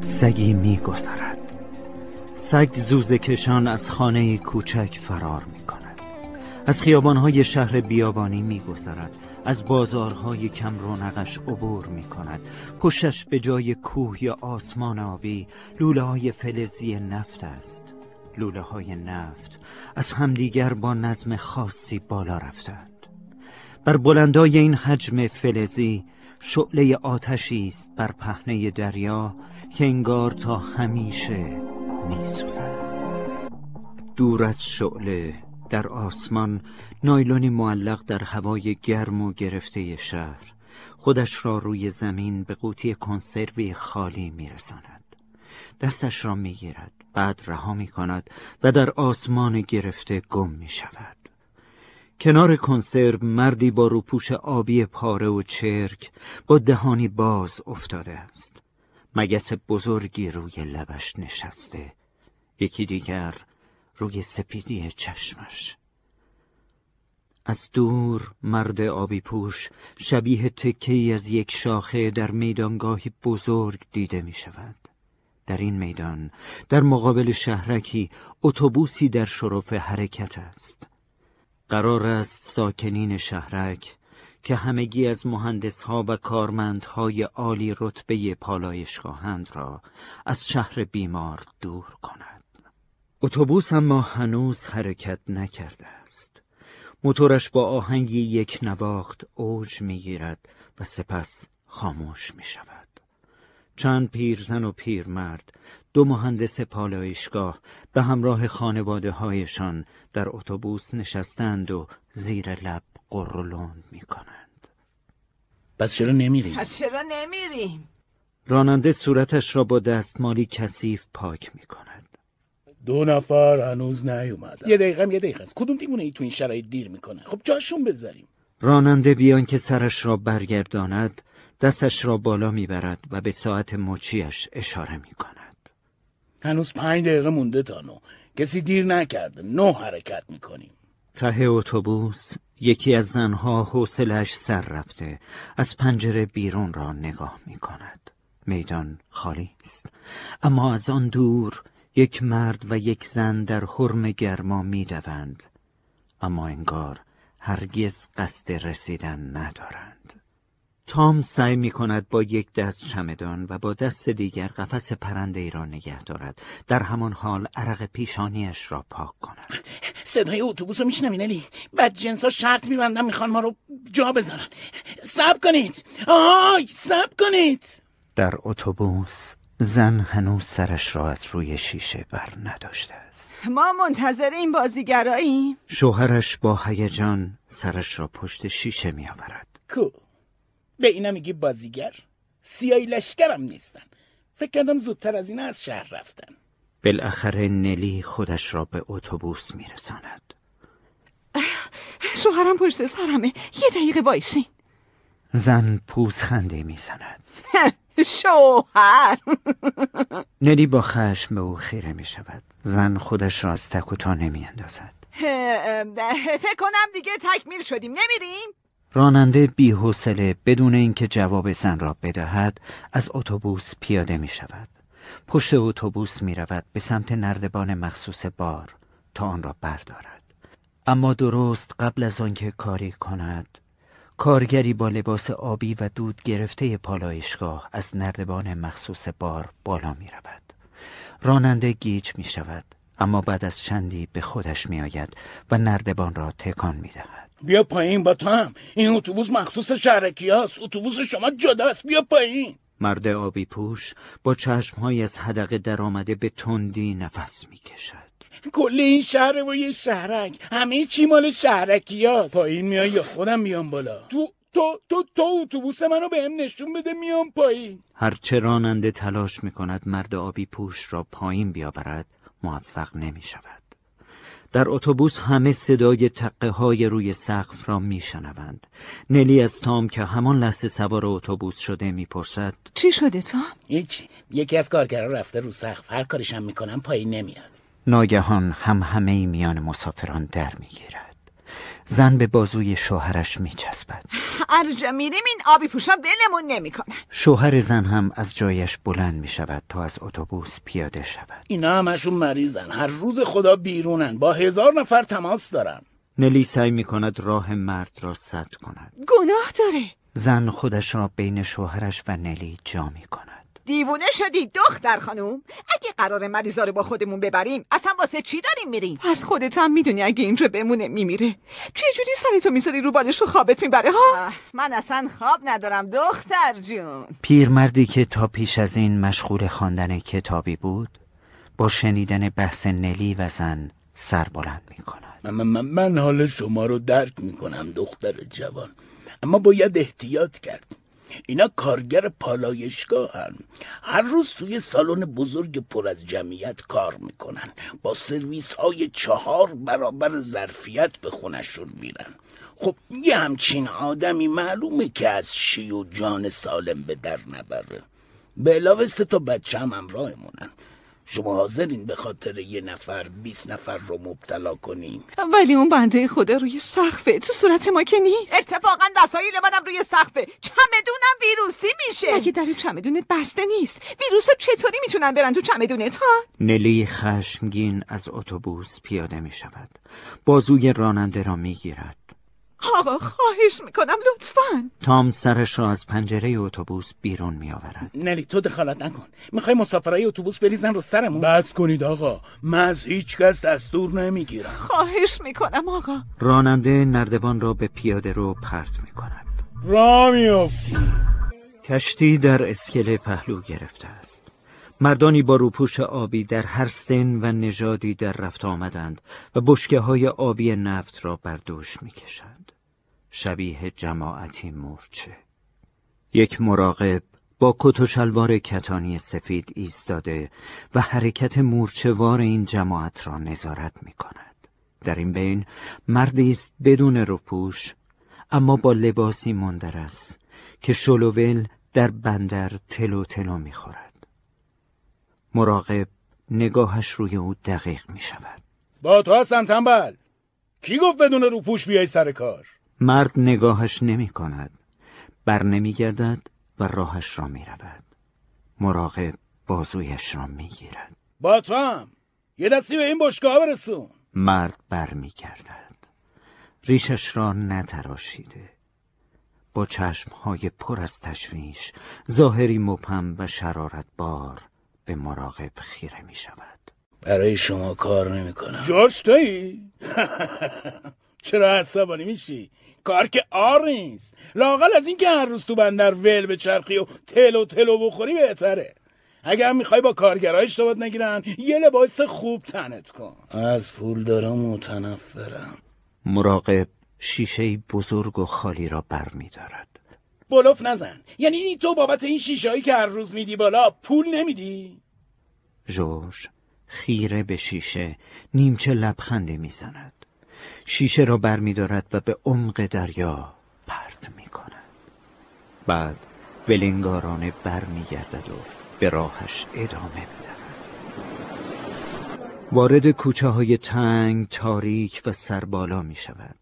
سگی میگذرد سگ زوزه کشان از خانه کوچک فرار می کند از خیابانهای شهر بیابانی می گذرد از بازارهای کم رونقش عبور می کند پشتش به جای کوه یا آسمان آبی لوله های فلزی نفت است. لوله های نفت از همدیگر با نظم خاصی بالا رفتند. بر بلندای این حجم فلزی شعله آتشی است بر پهنه دریا که انگار تا همیشه میسوزد. دور از شعله در آسمان نایلونی معلق در هوای گرم و گرفته شهر خودش را روی زمین به قوطی کنسروی خالی میرساند. دستش را می‌گیرد بعد رها می کند و در آسمان گرفته گم می شود کنار کنسرو مردی با روپوش آبی پاره و چرک با دهانی باز افتاده است مگس بزرگی روی لبش نشسته یکی دیگر روی سپیدی چشمش از دور مرد آبی پوش شبیه تکی از یک شاخه در میدانگاهی بزرگ دیده می شود. در این میدان در مقابل شهرکی اتوبوسی در شرف حرکت است. قرار است ساکنین شهرک که همگی از مهندسها و کارمندهای عالی رتبه پالایشگاهند را از شهر بیمار دور کند. اتوبوس اما هنوز حرکت نکرده است. موتورش با آهنگی یک نواخت اوج می‌گیرد و سپس خاموش می شود. چند پیرزن و پیرمرد دو مهندس پالایشگاه به همراه خانواده هایشان در اتوبوس نشستند و زیر لب قرولند می کنند. پس چرا نمیریم؟ پس چرا نمیریم؟ راننده صورتش را با دستمالی کثیف پاک می کند. دو نفر هنوز نیومدن یه دقیقه یه دقیقه است کدوم دیمونه ای تو این شرایط دیر می‌کنه خب جاشون بذاریم راننده بیان که سرش را برگرداند دستش را بالا می‌برد و به ساعت مچیش اشاره می کند. هنوز پنج دقیقه مونده تا نو کسی دیر نکرده. نو حرکت می‌کنیم. ته اتوبوس یکی از زنها حوصلش سر رفته. از پنجره بیرون را نگاه می کند. میدان خالی است. اما از آن دور یک مرد و یک زن در حرم گرما می‌دوند اما انگار هرگز قصد رسیدن ندارند. تام سعی می کند با یک دست چمدان و با دست دیگر قفس پرنده ای را نگه دارد. در همان حال عرق پیشانیش را پاک کند. صدای اتوبوس رو میشنوی نلی؟ بعد جنس ها شرط میبندن می‌خوان ما رو جا بذارن. سب کنید. آهای سب کنید. در اتوبوس زن هنوز سرش را از روی شیشه بر نداشته است. ما منتظر این بازیگراییم. شوهرش با هیجان سرش را پشت شیشه می آورد کو به اینا میگی بازیگر. سیایی لشکرم نیستن. فکر کردم زودتر از این از شهر رفتن. بالاخره نلی خودش را به اتوبوس میرساند. شوهرم پشت سرمه. یه دقیقه وایسین. زن پوز خنده می‌زند. شوهر. نلی با خشم به او خیره می شود زن خودش را از تک و تا نمی اندازد فکر کنم دیگه تکمیل شدیم. نمیریم؟ راننده بیحوصله بدون اینکه جواب زن را بدهد از اتوبوس پیاده می شود پشت اتوبوس می رود به سمت نردبان مخصوص بار تا آن را بردارد اما درست قبل از آنکه کاری کند کارگری با لباس آبی و دود گرفته پالایشگاه از نردبان مخصوص بار بالا می رود. راننده گیج می شود اما بعد از چندی به خودش می آید و نردبان را تکان می دهد. بیا پایین با تو هم. این اتوبوس مخصوص شهرکی هست اتوبوس شما جداست بیا پایین. مرد آبی پوش با چشمهای از حدقه در آمده به تندی نفس می کشد. کل این شهر و یه شهرک. همه چی مال شهرکی هست پایین میای یا خودم میام بالا؟ تو تو تو تو اتوبوس منو به هم نشون بده میام پایین. هرچه راننده تلاش می کند مرد آبی پوش را پایین بیاورد موفق نمی شود. در اتوبوس همه صدای تقه های روی سقف را میشنوند. نلی از تام که همان لحظه سوار اتوبوس شده می‌پرسد چی شده تام؟ هیچ یکی از کارگرا رفته رو سقف هر کارشم می‌کنم پایین نمیاد ناگهان هم همه میان مسافران در می‌گیرد زن به بازوی شوهرش میچسبد. هر جا میریم این آبی پوشا ولمون نمی‌کنن شوهر زن هم از جایش بلند می شود تا از اتوبوس پیاده شود. اینا همشون مریضن. هر روز خدا بیرونن. با هزار نفر تماس دارن. نلی سعی می کند راه مرد را سد کند. گناه داره. زن خودش را بین شوهرش و نلی جا می کند دیوونه شدی دختر خانوم. اگه قرار مریضا رو با خودمون ببریم اصلا واسه چی داریم میریم؟ از خودت هم می‌دونی اگه اینجا بمونه میمیره. چه جوری سرتو می‌ذاری رو بالش رو خوابت می‌بره ها؟ من اصلا خواب ندارم دختر جون. پیرمردی که تا پیش از این مشغول خواندن کتابی بود با شنیدن بحث نلی و زن سر بلند می کند من, من, من حال شما رو درک می‌کنم دختر جوان. اما باید احتیاط کرد. اینا کارگر پالایشگاه هن. هر روز توی سالن بزرگ پر از جمعیت کار می‌کنن. با سرویس های چهار برابر ظرفیت به خونشون میرن. خب یه همچین آدمی معلومه که از شی و جان سالم به در نبره. به علاوه سه تا بچه هم همراهمونن. شما حاضرین به خاطر یه نفر بیست نفر رو مبتلا کنین. ولی اون بنده خدا روی سقفه. تو صورت ما که نیست. اتفاقا وسایل منم روی سقفه. چمدونم ویروسی میشه. اگه در چمدونت بسته نیست ویروس چطوری می‌تونن برن تو چمدونت ها؟ نلی خشمگین از اتوبوس پیاده می شود بازوی راننده را می گیرد آقا خواهش می‌کنم لطفا. تام سرش را از پنجره اتوبوس بیرون می آورد نلی تو دخالت نکن. می‌خوای مسافرای اتوبوس بریزن رو سرمون؟ بس کنید آقا. من از هیچ کس دستور نمی‌گیرم. خواهش می‌کنم آقا. راننده نردبان را به پیاده رو پرت می کند را میافتی. کشتی در اسکله پهلو گرفته است. مردانی با روپوش آبی در هر سن و نژادی در رفت آمدند و بشکه های آبی نفت را بر دوش می کشند. شبیه جماعتی مورچه یک مراقب با کت و شلوار کتانی سفید ایستاده و حرکت مورچهوار این جماعت را نظارت می کند. در این بین مردی است بدون روپوش اما با لباسی مندرس که شلوول در بندر تلو تلو می. مراقب نگاهش روی او دقیق می شود. با تو هستم تنبل کی گفت بدون روپوش بیای سر کار مرد نگاهش نمی کند. بر نمی گردد و راهش را می رود. مراقب بازویش را می گیرد. با تو هم یه دستی به این بشکه برسون مرد بر می گردد. ریشش را نتراشیده. با چشمهای پر از تشویش ظاهری مبهم و شرارت بار به مراقب خیره می شود. برای شما کار نمی‌کنم جورج تویی؟ چرا عصبانی میشی؟ کار که آر نیست. لاقل از اینکه هر روز تو بندر ول به چرخی و تلو تلو بخوری بهتره. اگر می‌خوای با کارگرای اشتباهت نگیرن یه لباس خوب تنت کن. از پول دارم متنفرم مراقب شیشه بزرگ و خالی را بر می دارد بلوف نزن یعنی تو بابت این شیشه هایی که هر روز میدی بالا پول نمیدی؟ جورج خیره به شیشه نیمچه لبخندی می‌زند شیشه را بر می دارد و به عمق دریا پرت می کند بعد ولنگارانه بر می گردد و به راهش ادامه می دهد. وارد کوچه های تنگ، تاریک و سربالا می شود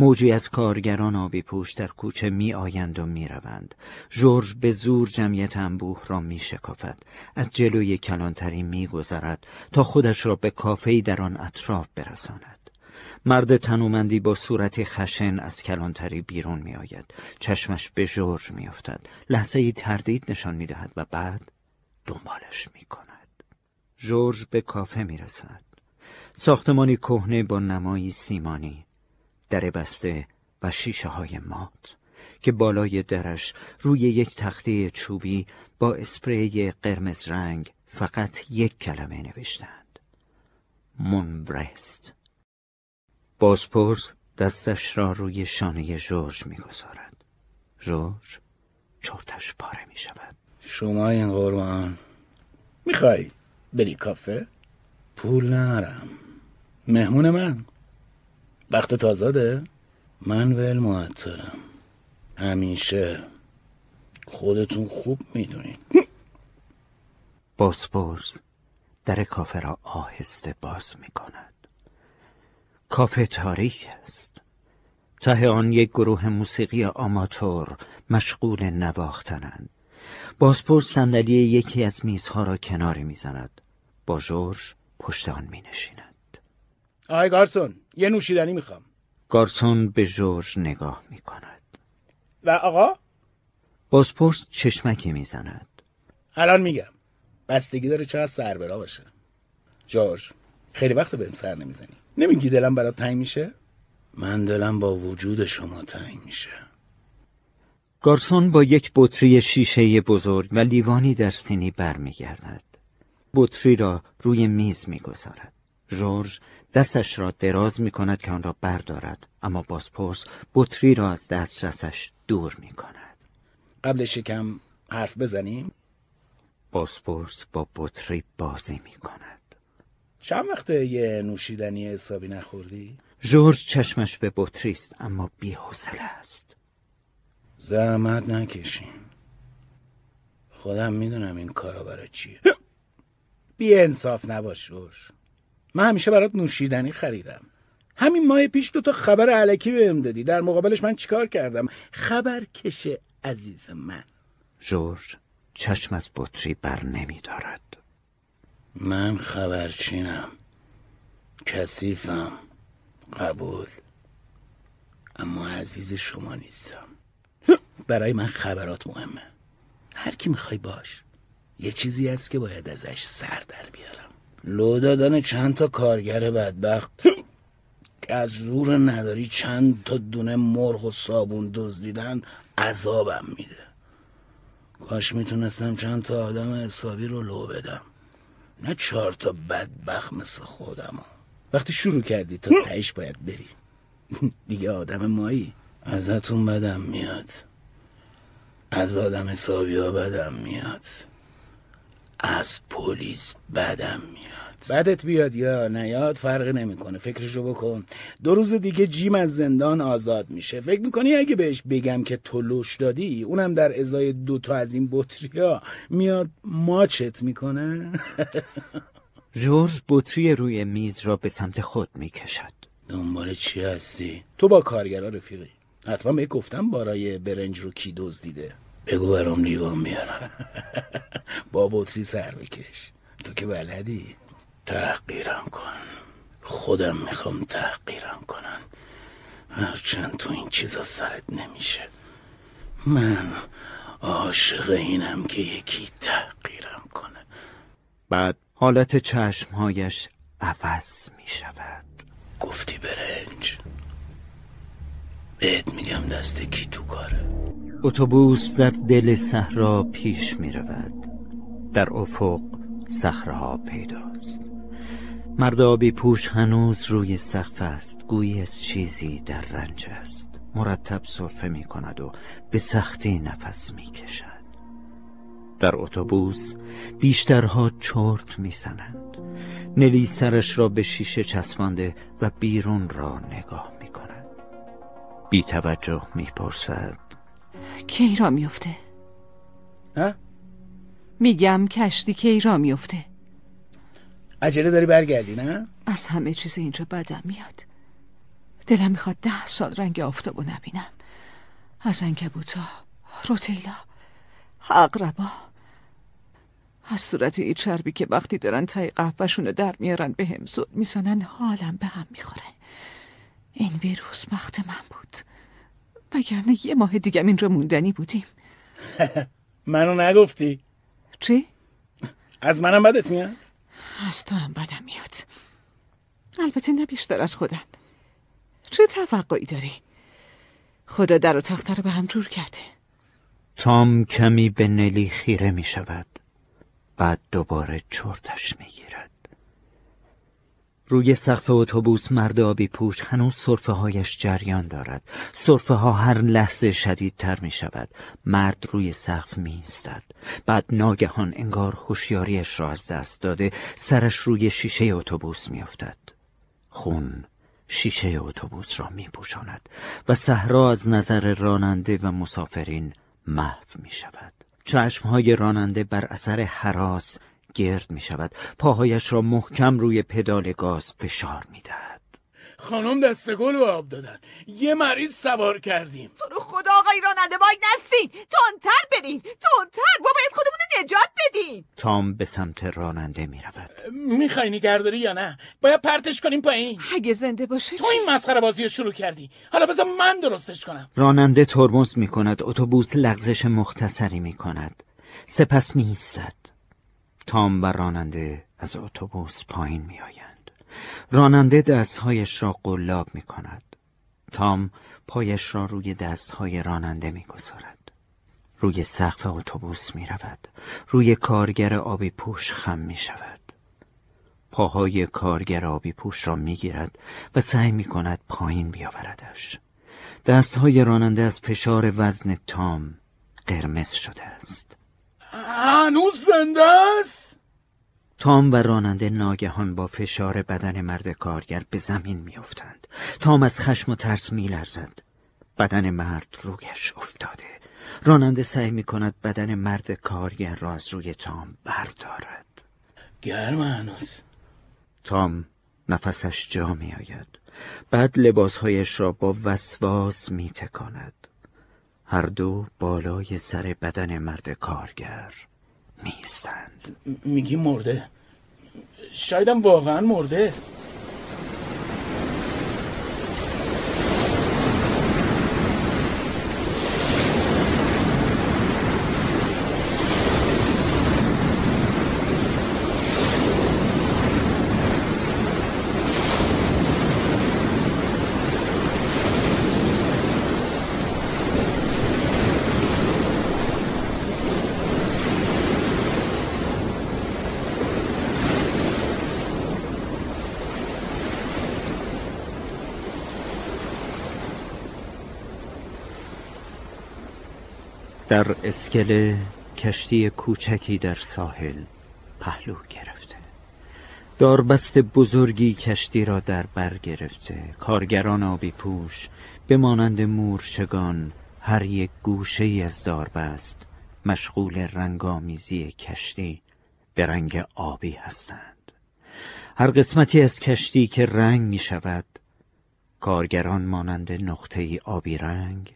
موجی از کارگران آبی پوش در کوچه می آیند و می روند. جورج به زور جمعیت انبوه را می شکافد. از جلوی کلانتری می گذرد تا خودش را به کافهی در آن اطراف برساند. مرد تنومندی با صورت خشن از کلانتری بیرون می آید. چشمش به جورج می افتد. لحظه ای تردید نشان می دهد و بعد دنبالش می کند. جورج به کافه می رسد. ساختمانی کهنه با نمایی سیمانی در بسته و شیشه های مات که بالای درش روی یک تخته چوبی با اسپری قرمز رنگ فقط یک کلمه نوشتند. مونبرست بازپرس دستش را روی شانه جورج می‌گذارد. جورج چرتش پاره می شود شما این قربان می‌خوای بری کافه؟ پول نرم مهمون من. وقت تازاده؟ من ول معطرم همیشه. خودتون خوب می‌دونین باسپورس در کافه را آهسته باز می کند کافه تاریک است. ته آن یک گروه موسیقی آماتور مشغول نواختنند. بازپرس صندلی یکی از میزها را کناری می‌زند. با جورج پشت آن می آی گارسون یه نوشیدنی می‌خوام. گارسون به جورج نگاه می کند و آقا؟ بازپرس چشمکی می‌زند. الان میگم. بستگی داره چقدر سربرا باشه. جورج خیلی وقت بهم سر نمی‌زنی. نمیگی دلم برات تنگ میشه؟ من دلم با وجود شما تنگ میشه. گارسون با یک بطری شیشه بزرگ و لیوانی در سینی برمیگردد. بطری را روی میز می‌گذارد. جورج دستش را دراز می کند که آن را بردارد. اما بازپرس بطری را از دسترسش دور می کند قبل شکم حرف بزنیم؟ بازپرس با بطری بازی می کند چند وقته یه نوشیدنی حسابی نخوردی؟ جورج چشمش به بطری است اما بی‌حوصله است. زحمت نکشین. خودم می‌دونم این کارا برای چیه. بی انصاف نباش جورج. من همیشه برات نوشیدنی خریدم. همین ماه پیش دو تا خبر علکی بهم دادی. در مقابلش من چیکار کردم؟ خبر کشه عزیز من. جورج چشم از بطری بر نمی دارد من خبرچینم. کثیفم. قبول. اما عزیز شما نیستم. برای من خبرات مهمه. هر کی می‌خوای باش. یه چیزی هست که باید ازش سر در بیارم. لو دادن چند تا کارگر بدبخت. که از زور نداری چند تا دونه مرغ و صابون دزدیدن عذابم میده. کاش می‌تونستم چند تا آدم حسابی رو لو بدم. نه چهار تا بدبخت مثل خودم. وقتی شروع کردی تا تهش باید بری. دیگه آدم مایی. ازتون بدم میاد. از آدم حسابی ها بدم میاد. از پلیس بدم میاد. بدت بیاد یا نیاد فرق نمی‌کنه. فکرشو بکن. دو روز دیگه جیم از زندان آزاد میشه. فکر می‌کنی اگه بهش بگم که تو لوش دادی اونم در ازای دوتا از این بطریا میاد ماچت می‌کنه؟ جورج بطری روی میز را به سمت خود می‌کشد. دنبال چی هستی؟ تو با کارگرا رفیقی. حتما به گفتم بارای برنج رو کی دزدیده. بگو برام لیوان بیارم با بطری سر بکش تو که بلدی؟ تحقیرم کن. خودم می‌خوام تحقیرم کنن هرچند تو این چیزا سرت نمیشه. من عاشق اینم که یکی تحقیرم کنه. بعد حالت چشمهایش عوض می شود گفتی برنج. بهت میگم دست کی تو کاره. اتوبوس در دل صحرا پیش می رود در افق صخره پیداست. مرد آبی پوش هنوز روی سقف است. گویی از چیزی در رنج است. مرتب صرفه می کند و به سختی نفس می کشد در اتوبوس بیشترها چرت می سنند نلی سرش را به شیشه چسبانده و بیرون را نگاه می کند بی توجه می پرسد کی را میفته ها؟ میگم کشتی کی را میفته عجله داری برگردی نه؟ از همه چیز اینجا بدم میاد. دلم می‌خواد ده سال رنگ آفتابو نبینم. از انکبوتا روتیلا اقربا از صورت این چربی که وقتی دارن تای قهوهشون در میارن به هم زود می‌زنن حالم به هم می‌خوره. این ویروس بخت من بود. وگرنه یه ماه دیگه اینجا موندنی بودیم. منو نگفتی؟ چی؟ از منم بدت میاد؟ از تو هم بدم میاد. البته نه بیشتر از خودم. چه توقعی داری؟ خدا در و تخته رو به هم جور کرده. تام کمی به نلی خیره می شود بعد دوباره چرتش می گیرد روی سقف اتوبوس مرد آبی پوش هنوز صرفه هایش جریان دارد صرفه ها هر لحظه شدیدتر می شود مرد روی سقف می استد. بعد ناگهان انگار هوشیاریش را از دست داده سرش روی شیشه اتوبوس می افتد. خون شیشه اتوبوس را می پوشاند و صحرا از نظر راننده و مسافرین محو می شود چشمهای راننده بر اثر حراس گرد می شود پاهایش را محکم روی پدال گاز فشار می دهد خانم دست گل به آب دادن. یه مریض سوار کردیم. تو رو خدا آقای راننده وای نستین تندتر برین. تندتر. ما باید خودمون نجات بدیم. تام به سمت راننده می‌رود. می‌خوای نگهداری یا نه؟ باید پرتش کنیم پایین. اگه زنده باشه تو این مسخره بازی رو شروع کردی. حالا بذار من درستش کنم. راننده ترمز می کند اتوبوس لغزش مختصری می کند سپس می تام و راننده از اتوبوس پایین می آیند. راننده دستهایش را قلاب می کند. تام پایش را روی دستهای راننده می گذارد. روی سقف اتوبوس می رود. روی کارگر آبی پوش خم می شود. پاهای کارگر آبی پوش را می گیرد و سعی می کند پایین بیاوردش. دستهای راننده از فشار وزن تام قرمز شده است. هنوز زنده است؟ تام و راننده ناگهان با فشار بدن مرد کارگر به زمین میافتند. تام از خشم و ترس میلرزد. بدن مرد رویش افتاده. راننده سعی می کند بدن مرد کارگر را از روی تام بردارد. گرم هنوز. تام نفسش جا می آید بعد لباسهایش را با وسواس می تکاند هر دو بالای سر بدن مرد کارگر میستند میگی مرده؟ شایدم واقعا مرده. در اسکله کشتی کوچکی در ساحل پهلو گرفته. داربست بزرگی کشتی را در بر گرفته. کارگران آبی پوش به مانند مورچگان هر یک گوشه ای از داربست مشغول رنگامیزی کشتی به رنگ آبی هستند. هر قسمتی از کشتی که رنگ می شود کارگران مانند نقطه آبی رنگ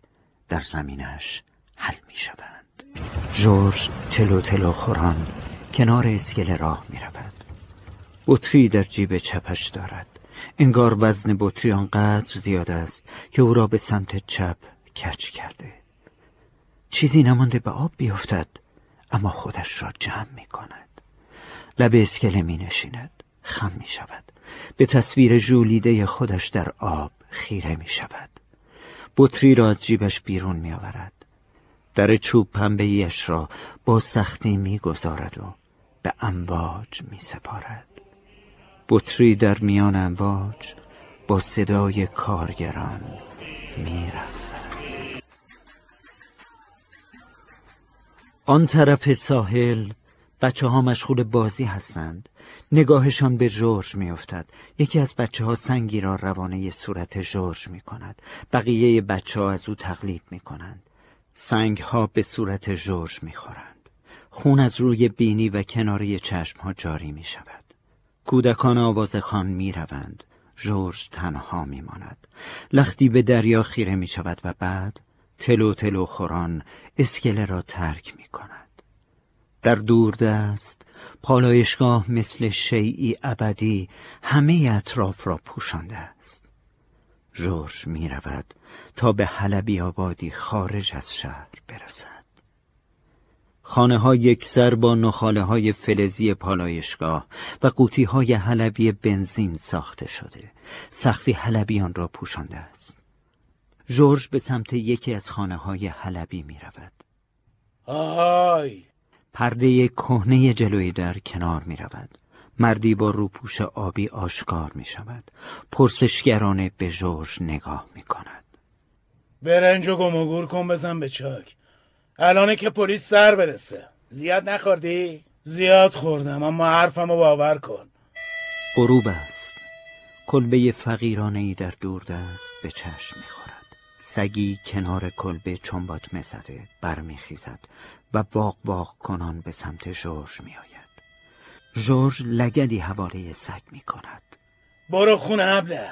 در زمینش حل می شوند. جورج تلو تلو خوران کنار اسکله راه می رود. بطری در جیب چپش دارد. انگار وزن بطری آنقدر زیاد است که او را به سمت چپ کچ کرده. چیزی نمانده به آب بیفتد اما خودش را جمع می کند. لب اسکله می نشیند. خم می شود. به تصویر جولیده خودش در آب خیره می شود. بطری را از جیبش بیرون می آورد. در چوب پنبه ایش را با سختی می‌گذارد و به امواج می سپارد بطری در میان امواج با صدای کارگران می آن طرف ساحل بچه ها مشغول بازی هستند. نگاهشان به جورج میافتد. یکی از بچه ها سنگی را روانه صورت جورج می کند بقیه بچه ها از او تقلید می کنند سنگ ها به صورت جورج می‌خورند. خون از روی بینی و کناری چشم ها جاری می شود. کودکان آواز خان می روند. جورج تنها می ماند. لختی به دریا خیره می شود و بعد تلو تلو خوران اسکله را ترک می کند. در دست پالایشگاه مثل شیعی ابدی همه اطراف را پوشانده است. جورج می رود تا به حلبی آبادی خارج از شهر برسد. خانه ها یک سر با نخاله های فلزی پالایشگاه و قوطی های حلبی بنزین ساخته شده. سخفی حلبیان را پوشانده است. جورج به سمت یکی از خانه های حلبی می رود آهای! پرده کهنه جلوی در کنار می رود مردی با روپوش آبی آشکار می شود پرسشگرانه به جورج نگاه می کند برنج و گم کن بزن به چاک. الانه که پلیس سر برسه. زیاد نخوردی؟ زیاد خوردم اما حرفم رو باور کن. غروب است. کلبه فقیرانه ای در دست به چشم می‌خورد. سگی کنار کلبه چنبات مزده برمیخیزد و واق واق کنان به سمت جورج میآید. جورج لگدی حواله سگ می‌کند. برو خونه ابله.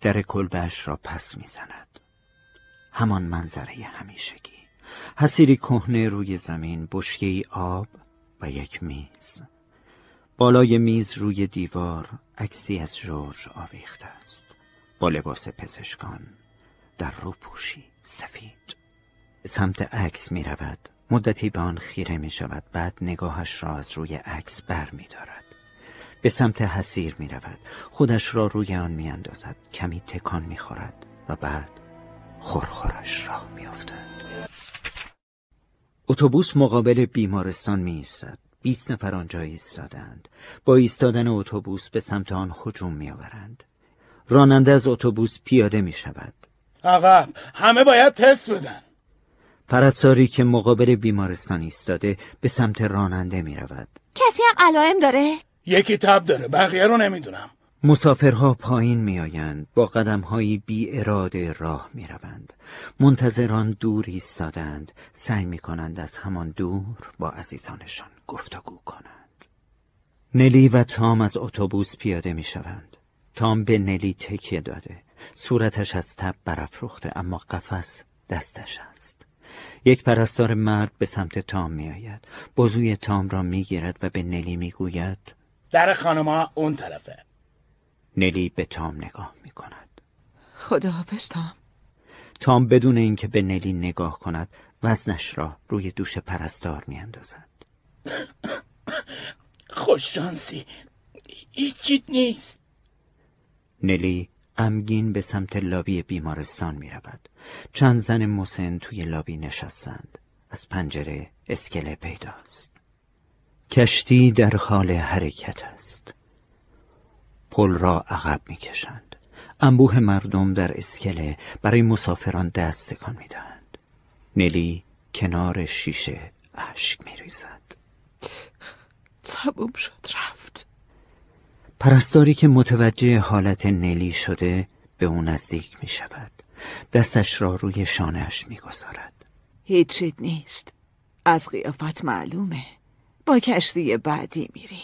در کلبهش را پس می‌زند. همان منظره همیشگی. حسیری کهنه روی زمین بشکه آب و یک میز. بالای میز روی دیوار عکسی از جورج آویخته است. با لباس پزشکان در روپوشی سفید. سمت عکس می رود. مدتی به آن خیره می شود. بعد نگاهش را از روی عکس بر می دارد. به سمت حسیر می رود. خودش را روی آن می اندازد. کمی تکان می خورد و بعد خورخورش راه می افتد. اتوبوس مقابل بیمارستان می ایستد بیست نفر آنجا ایستادند. با ایستادن اتوبوس به سمت آن هجوم می آورند راننده از اتوبوس پیاده می شود عقب همه باید تست بدن. پرستاری که مقابل بیمارستان ایستاده به سمت راننده می رود کسی هم علائم داره؟ یکی تب داره بقیه رو نمی‌دونم. مسافرها پایین میآیند با قدمهایی بی اراده راه می روند. منتظران دور ایستادند سعی می کنند از همان دور با عزیزانشان گفتگو کنند. نلی و تام از اتوبوس پیاده می شوند تام به نلی تکیه داده. صورتش از تب برافروخته اما قفس دستش است. یک پرستار مرد به سمت تام می آید بزوی تام را می گیرد و به نلی می گوید در خانما اون طرفه. نلی به تام نگاه می کند خداحافظ تام تام بدون اینکه به نلی نگاه کند وزنش را روی دوش پرستار می اندازد خوششانسی هیچی نیست نلی غمگین به سمت لابی بیمارستان می رود. چند زن مسن توی لابی نشستند. از پنجره اسکله پیداست. کشتی در حال حرکت است. پل را عقب می کشند. انبوه مردم در اسکله برای مسافران دست تکان می دهند. نلی کنار شیشه اشک می ریزد. تموم شد رفت. پرستاری که متوجه حالت نلی شده به او نزدیک می شود. دستش را روی شانهش می گذارد. هیچی نیست. از قیافت معلومه. با کشتی بعدی میری.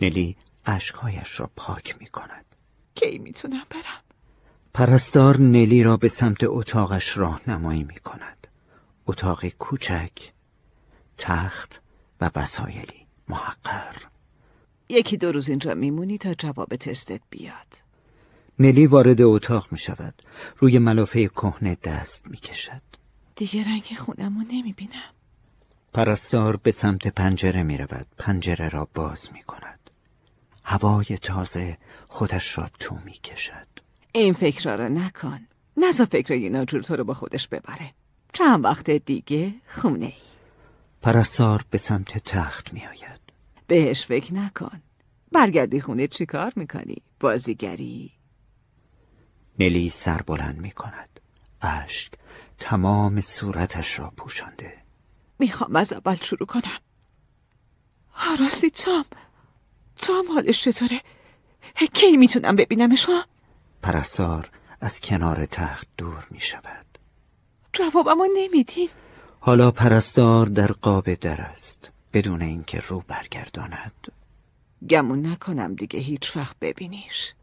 نلی اشکهایش را پاک می کند. کی می‌تونم برم؟ پرستار نلی را به سمت اتاقش راهنمایی می کند. اتاق کوچک، تخت و وسایلی محقر. یکی دو روز اینجا میمونی تا جواب تستت بیاد نلی وارد اتاق می شود روی ملافه کهنه دست می کشد دیگه رنگ خونمو نمی بینم پرستار به سمت پنجره می رود پنجره را باز می کند هوای تازه خودش را تو می کشد این فکر را نکن. نزا فکر اینا جور تو رو با خودش ببره. چند وقت دیگه خونه ای پرستار به سمت تخت می آید بهش فکر نکن. برگردی خونه چی کار می‌کنی؟ بازیگری؟ نلی سر بلند می‌کند. اشک تمام صورتش را پوشانده. می‌خوام از اول شروع کنم. راستی تام تام حالش چطوره؟ کی می‌تونم ببینمش ها؟ پرستار از کنار تخت دور می‌شود. جوابمو نمیدین. حالا پرستار در قاب در است بدون اینکه رو برگرداند. گمون نکنم دیگه هیچ وقت ببینیش.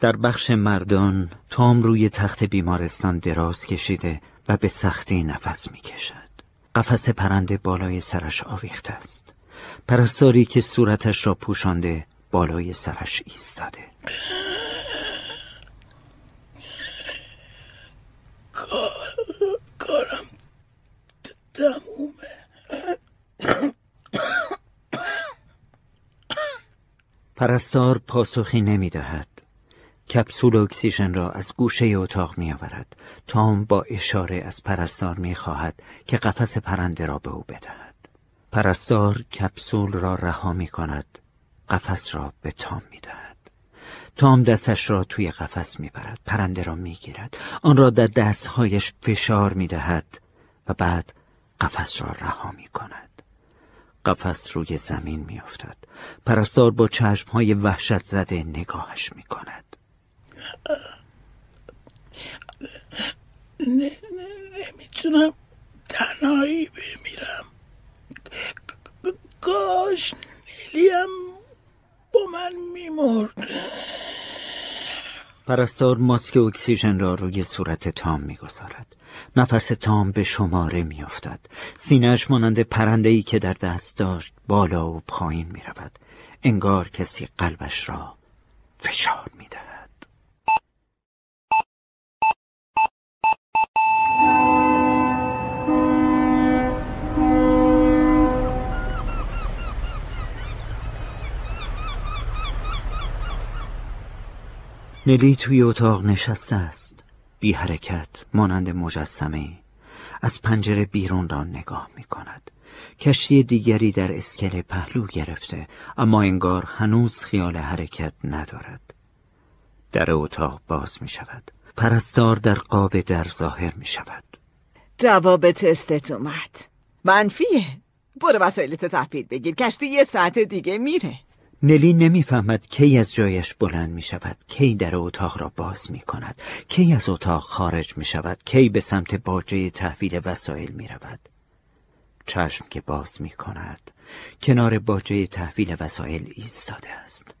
در بخش مردان تام روی تخت بیمارستان دراز کشیده و به سختی نفس می‌کشد. قفس پرنده بالای سرش آویخته است. پرستاری که صورتش را پوشانده بالای سرش ایستاده کارم تمومه پرستار پاسخی نمی دهد. کپسول اکسیژن را از گوشه اتاق می آورد. تام با اشاره از پرستار می خواهد که قفس پرنده را به او بدهد. پرستار کپسول را رها می کند. قفس را به تام می دهد. تام دستش را توی قفس می برد. پرنده را می گیرد. آن را در دستهایش فشار می دهد و بعد قفس را رها می کند. قفس روی زمین می افتد. پرستار با های وحشت زده نگاهش می کند. نمی‌تونم تنهایی بمیرم کاش نیلیم با من میمرد. پرستار ماسک اکسیژن را روی صورت تام می‌گذارد. نفس تام به شماره میافتد. سینهش مانند پرنده ای که در دست داشت بالا و پایین می رود انگار کسی قلبش را فشار نلی توی اتاق نشسته است. بی حرکت مانند مجسمه. از پنجره بیرون را نگاه می کند. کشتی دیگری در اسکله پهلو گرفته اما انگار هنوز خیال حرکت ندارد. در اتاق باز می شود. پرستار در قاب در ظاهر می شود. جواب تستت اومد منفیه. برو وسایلت تحویل بگیر. کشتی یه ساعت دیگه میره. نلی نمی‌فهمد کی از جایش بلند می شود کی در اتاق را باز می کند کی از اتاق خارج می شود کی به سمت باجه تحویل وسایل می رود چشم که باز می کند کنار باجه تحویل وسایل ایستاده است.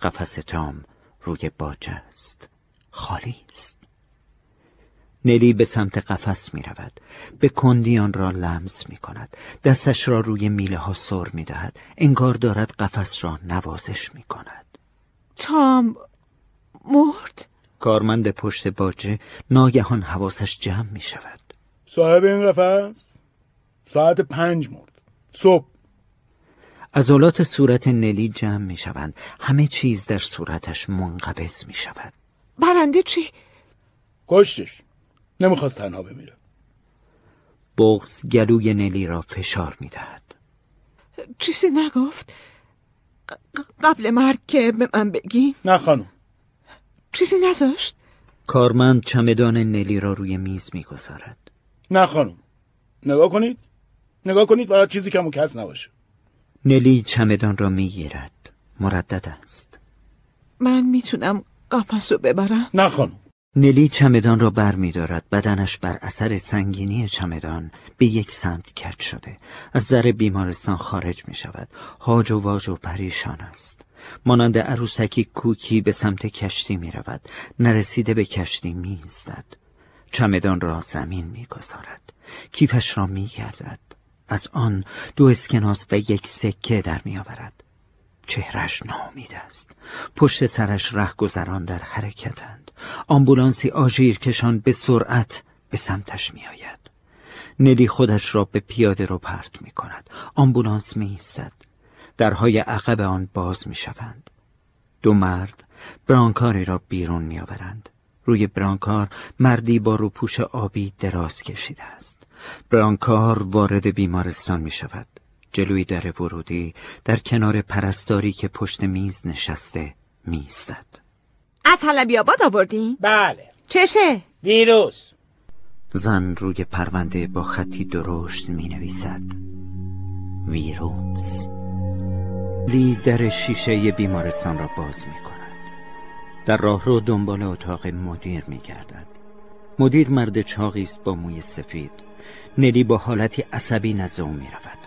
قفس تام روی باجه است. خالی است. نلی به سمت قفس می رود به کندی آن را لمس می کند دستش را روی میله ها سر می دهد انگار دارد قفس را نوازش می کند تام مرد؟ کارمند پشت باجه ناگهان حواسش جمع می شود صاحب این قفس؟ ساعت پنج مرد. صبح. عضلات صورت نلی جمع می شوند همه چیز در صورتش منقبض می شود برنده چی؟ کشتش. نمی‌خواست تنها بمیره. بغز گلوی نلی را فشار می دهد چیزی نگفت؟ قبل مرگ که به من بگی؟ نه خانم. چیزی نذاشت؟ کارمند چمدان نلی را روی میز می‌گذارد. نه خانم. نگاه کنید. نگاه کنید برای چیزی کم و کس نباشه. نلی چمدان را می‌گیرد. مردد است. من می‌تونم قفس رو ببرم؟ نه خانم. نلی چمدان را بر می دارد. بدنش بر اثر سنگینی چمدان به یک سمت کج شده. از زر بیمارستان خارج می شود هاج و واج و پریشان است. مانند عروسکی کوکی به سمت کشتی می رود نرسیده به کشتی می ایستد چمدان را زمین می گذارد کیفش را می گردد از آن دو اسکناس و یک سکه در می آورد چهرش نامید است. پشت سرش رهگذران در حرکتند. آمبولانسی آژیر کشان به سرعت به سمتش می آید نلی خودش را به پیاده رو پرت می کند آمبولانس می ایستد درهای عقب آن باز می شوند دو مرد برانکاری را بیرون می آورند روی برانکار مردی با روپوش آبی دراز کشیده است. برانکار وارد بیمارستان می شود جلوی در ورودی در کنار پرستاری که پشت میز نشسته میستد از حلبی آباد آوردین؟ بله. چشه؟ ویروس زن روی پرونده با خطی درشت می نویسد ویروس. لی در شیشه بیمارستان را باز می کند در راه رو دنبال اتاق مدیر می گردد مدیر مرد چاقی است با موی سفید. نلی با حالتی عصبی نزد او می رود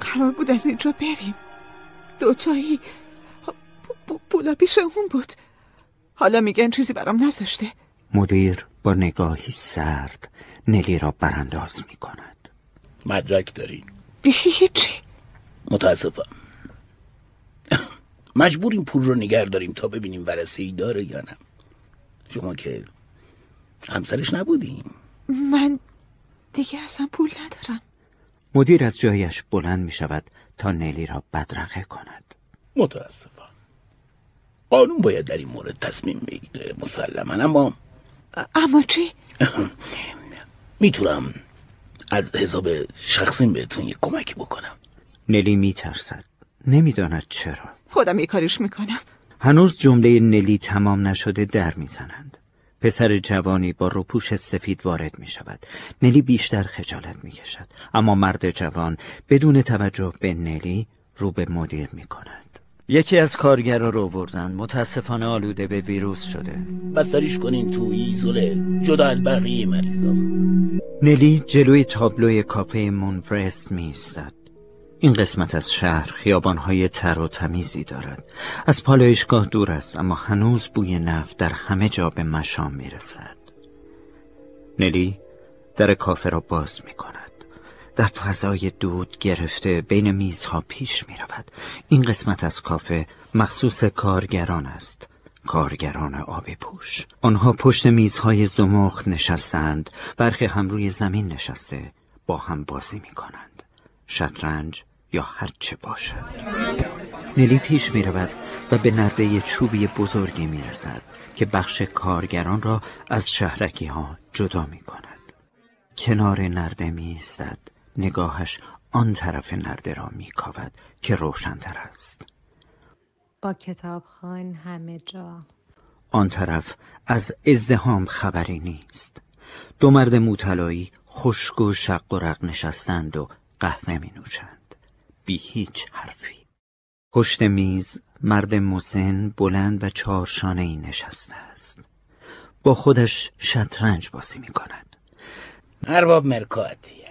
قرار بود از اینجا بریم. دوتایی پولا پیش اون بود. حالا میگن چیزی برام نذاشته. مدیر با نگاهی سرد نلی را برانداز می کند مدرک داری؟ هیچی. متاسفم. مجبور این پول رو نگر داریم تا ببینیم ورسه ای داره یا نه. شما که همسرش نبودیم. من دیگه اصلا پول ندارم. مدیر از جایش بلند می شود تا نلی را بدرقه کند. متاسفم. قانون باید در این مورد تصمیم بگیره مسلما. اما اما چی؟ می‌تونم از حساب شخصیم بهتون یک کمکی بکنم. نلی می ترسد نمی‌داند چرا. خودم یه کاریش می‌کنم. هنوز جمله نلی تمام نشده در می‌زنند. پسر جوانی با روپوش سفید وارد می شود نلی بیشتر خجالت می کشد اما مرد جوان بدون توجه به نلی رو به مدیر می کند یکی از کارگرا رو بردن متاسفانه آلوده به ویروس شده. بستریش کنین تو ایزوله. جدا از بقیه مریضا. نلی جلوی تابلوی کافه مونفرست می ایستد این قسمت از شهر خیابانهای تر و تمیزی دارد. از پالایشگاه دور است اما هنوز بوی نفت در همه جا به مشام می‌رسد. نلی در کافه را باز می در فضای دود گرفته بین میزها پیش می رود این قسمت از کافه مخصوص کارگران است. کارگران آب پوش. آنها پشت میزهای زمخت نشستند. برخی هم روی زمین نشسته. با هم بازی می کنند شطرنج یا هر چه باشد. نلی پیش می رود و به نرده چوبی بزرگی می رسد که بخش کارگران را از شهرکی ها جدا می کند کنار نرده می استد. نگاهش آن طرف نرده را می کاود که روشنتر است. با کتابخان همه جا. آن طرف از ازدهام خبری نیست. دو مرد موتلایی خشک و شق و رق نشستند و قهوه می نوشند بی هیچ حرفی. پشت میز مرد مسن بلند و چهارشانه ای نشسته است. با خودش شطرنج بازی می کند ارباب مرکاتیه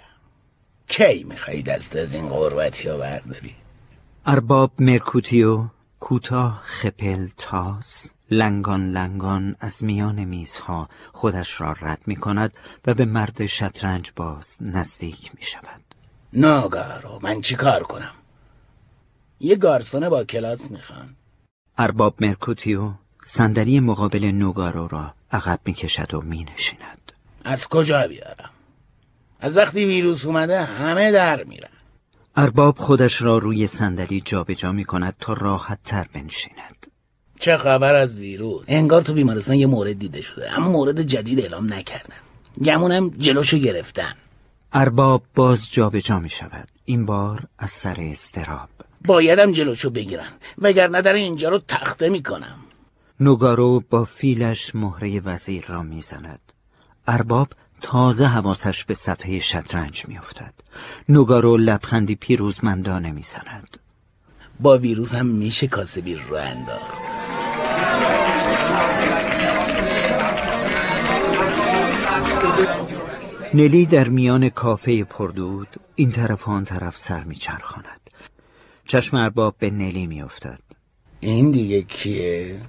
کی میخوایی دست از این قربتی ها برداری؟ ارباب مرکوتیو کوتاه خپل تاس لنگان لنگان از میان میزها خودش را رد می کند و به مرد شطرنج باز نزدیک می شود ناگارو من چی کار کنم؟ یه گارسونه با کلاس می‌خوان ارباب مرکوتیو صندلی مقابل نوگارو را عقب می کشد و می نشیند از کجا بیارم؟ از وقتی ویروس اومده همه در میرن. ارباب خودش را روی صندلی جابجا می کند تا راحت تر بنشیند. چه خبر از ویروس؟ انگار تو بیمارستان یه مورد دیده شده اما مورد جدید اعلام نکردن. گمونم جلوشو گرفتن. ارباب باز جابجا می شود این بار از سر استراب بایدم جلوشو بگیرن وگرنه در اینجا رو تخته می‌کنم. نوگارو با فیلش مهره وزیر را می‌زند. ارباب تازه حواسش به صفحه شطرنج میافتد. نوگارو لبخندی پیروزمندانه می‌زند با ویروس هم میشه کاسبی رو انداخت. نلی در میان کافه پردود این طرف آن طرف سر میچرخاند. چشم ارباب به نلی میافتد. این دیگه کیه؟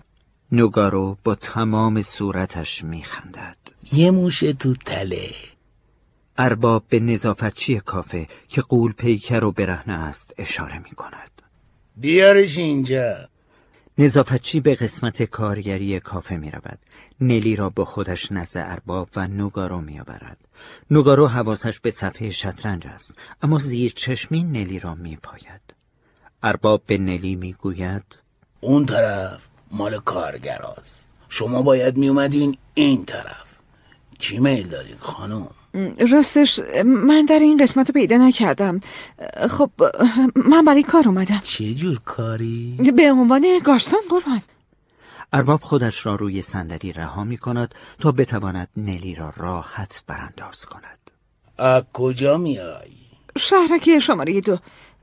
نوگارو با تمام صورتش میخندد. یه موشه تو تله. ارباب به نظافتچی کافه که قول پیکر و برهنه است اشاره می کند؟ بیارش اینجا. نظافتچی به قسمت کارگری کافه می رود؟ نلی را با خودش نزد ارباب و نوگارو می آورد. نوگارو حواسش به صفحه شطرنج است اما زیر چشمی نلی را می پاید. ارباب به نلی می گوید اون طرف مال کارگراست. شما باید می اومدین این طرف. چی میل دارید خانم؟ راستش من در این قسمت رو پیدا نکردم. خب من برای کار اومدم. چه جور کاری؟ به عنوان گارسون قربان. ارباب خودش را روی صندلی رها می کند تا بتواند نلی را راحت برانداز کند. از کجا میای؟ شهرکی شماره دو.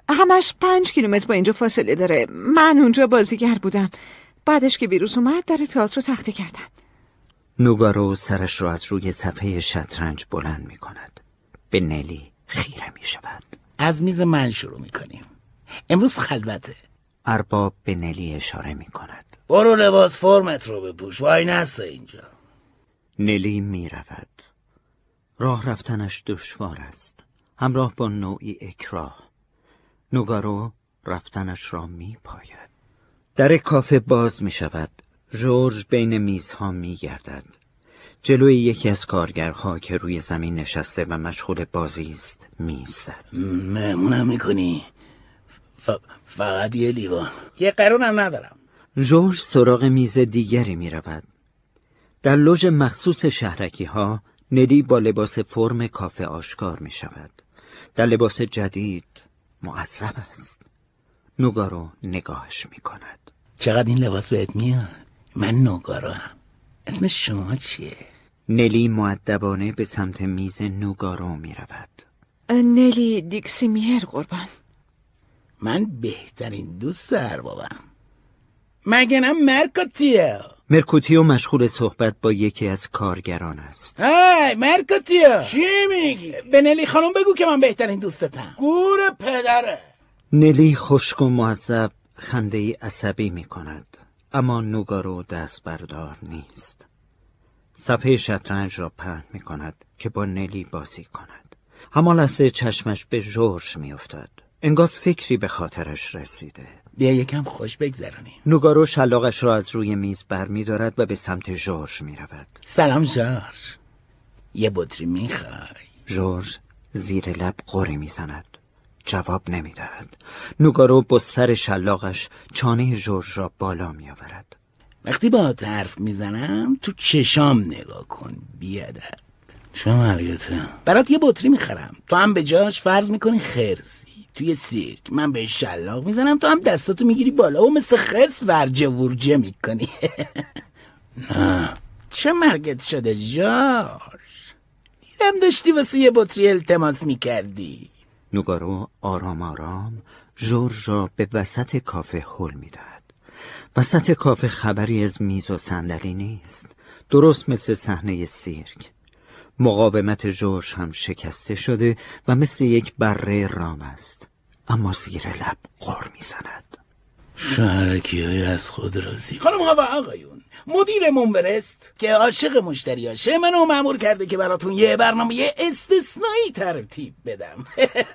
همش پنج کیلومتر با اینجا فاصله داره. من اونجا بازیگر بودم. بعدش که ویروس اومد در تئاتر رو تخته کردن. نوگارو سرش را از روی صفحه شطرنج بلند می کند به نلی خیره می شود از میز من شروع می کنیم امروز خلوته. ارباب به نلی اشاره می کند برو لباس فرمت رو بپوش. وای نسته اینجا. نلی می رود راه رفتنش دشوار است. همراه با نوعی اکراه. نوگارو رفتنش را می پاید در کافه باز می شود جورج بین میزها می گردد. جلوی یکی از کارگرها که روی زمین نشسته و مشغول بازی است می‌زد مهمونم می‌کنی ف... فقط یه لیوان یه قرونم ندارم جورج سراغ میز دیگری می رود. در لوژ مخصوص شهرکی ها ندی با لباس فرم کافه آشکار می شود. در لباس جدید معذب است. نوگارو نگاهش می کند. چقدر این لباس بهت میاد؟ من نوگارو هم اسم شما چیه؟ نلی معدبانه به سمت میز نوگارو می رود نلی دیکسیمیر قربان. من بهترین دوست اربابم مگه نه مرکاتیه مرکوتیو مشغول صحبت با یکی از کارگران است. های مرکاتیو چی میگی؟ به نلی خانم بگو که من بهترین دوستتم. گور پدره! نلی خشک و معذب خنده عصبی می کند اما نوگارو دست بردار نیست. صفحه شطرنج را پهن می کند که با نلی بازی کند. همان لحظه چشمش به جورج می افتد انگار فکری به خاطرش رسیده. بیا یکم خوش بگذرانیم نوگارو شلاقش را از روی میز بر می دارد و به سمت جورج می رود. سلام جورج. یه بطری می‌خوای جورج زیر لب قره می‌زند جواب نمی‌دهد. نوگارو با سر شلاقش چانه جورج را بالا میآورد. وقتی با حرف می‌زنم تو چشام نگاه کن بیادب. چه مریته برات یه بطری می‌خرم. تو هم به جاش فرض می‌کنی خرسی. توی سیرک. من به شلاق می‌زنم تو هم دستاتو می‌گیری بالا و مثل خرس ورجه ورجه می‌کنی. نه. چه مرگت شده جورج دیدم داشتی واسه یه بطری التماس می‌کردی. نوگارو آرام آرام جورج را به وسط کافه هل می‌دهد. وسط کافه خبری از میز و صندلی نیست. درست مثل صحنه سیرک. مقاومت جورج هم شکسته شده و مثل یک بره رام است. اما زیر لب قر می‌زند. شهرکی های از خود رازی خانم ها و آقایون. مدیر منورست که عاشق مشتریاشه منو مأمور کرده که براتون یه برنامه استثنایی ترتیب بدم.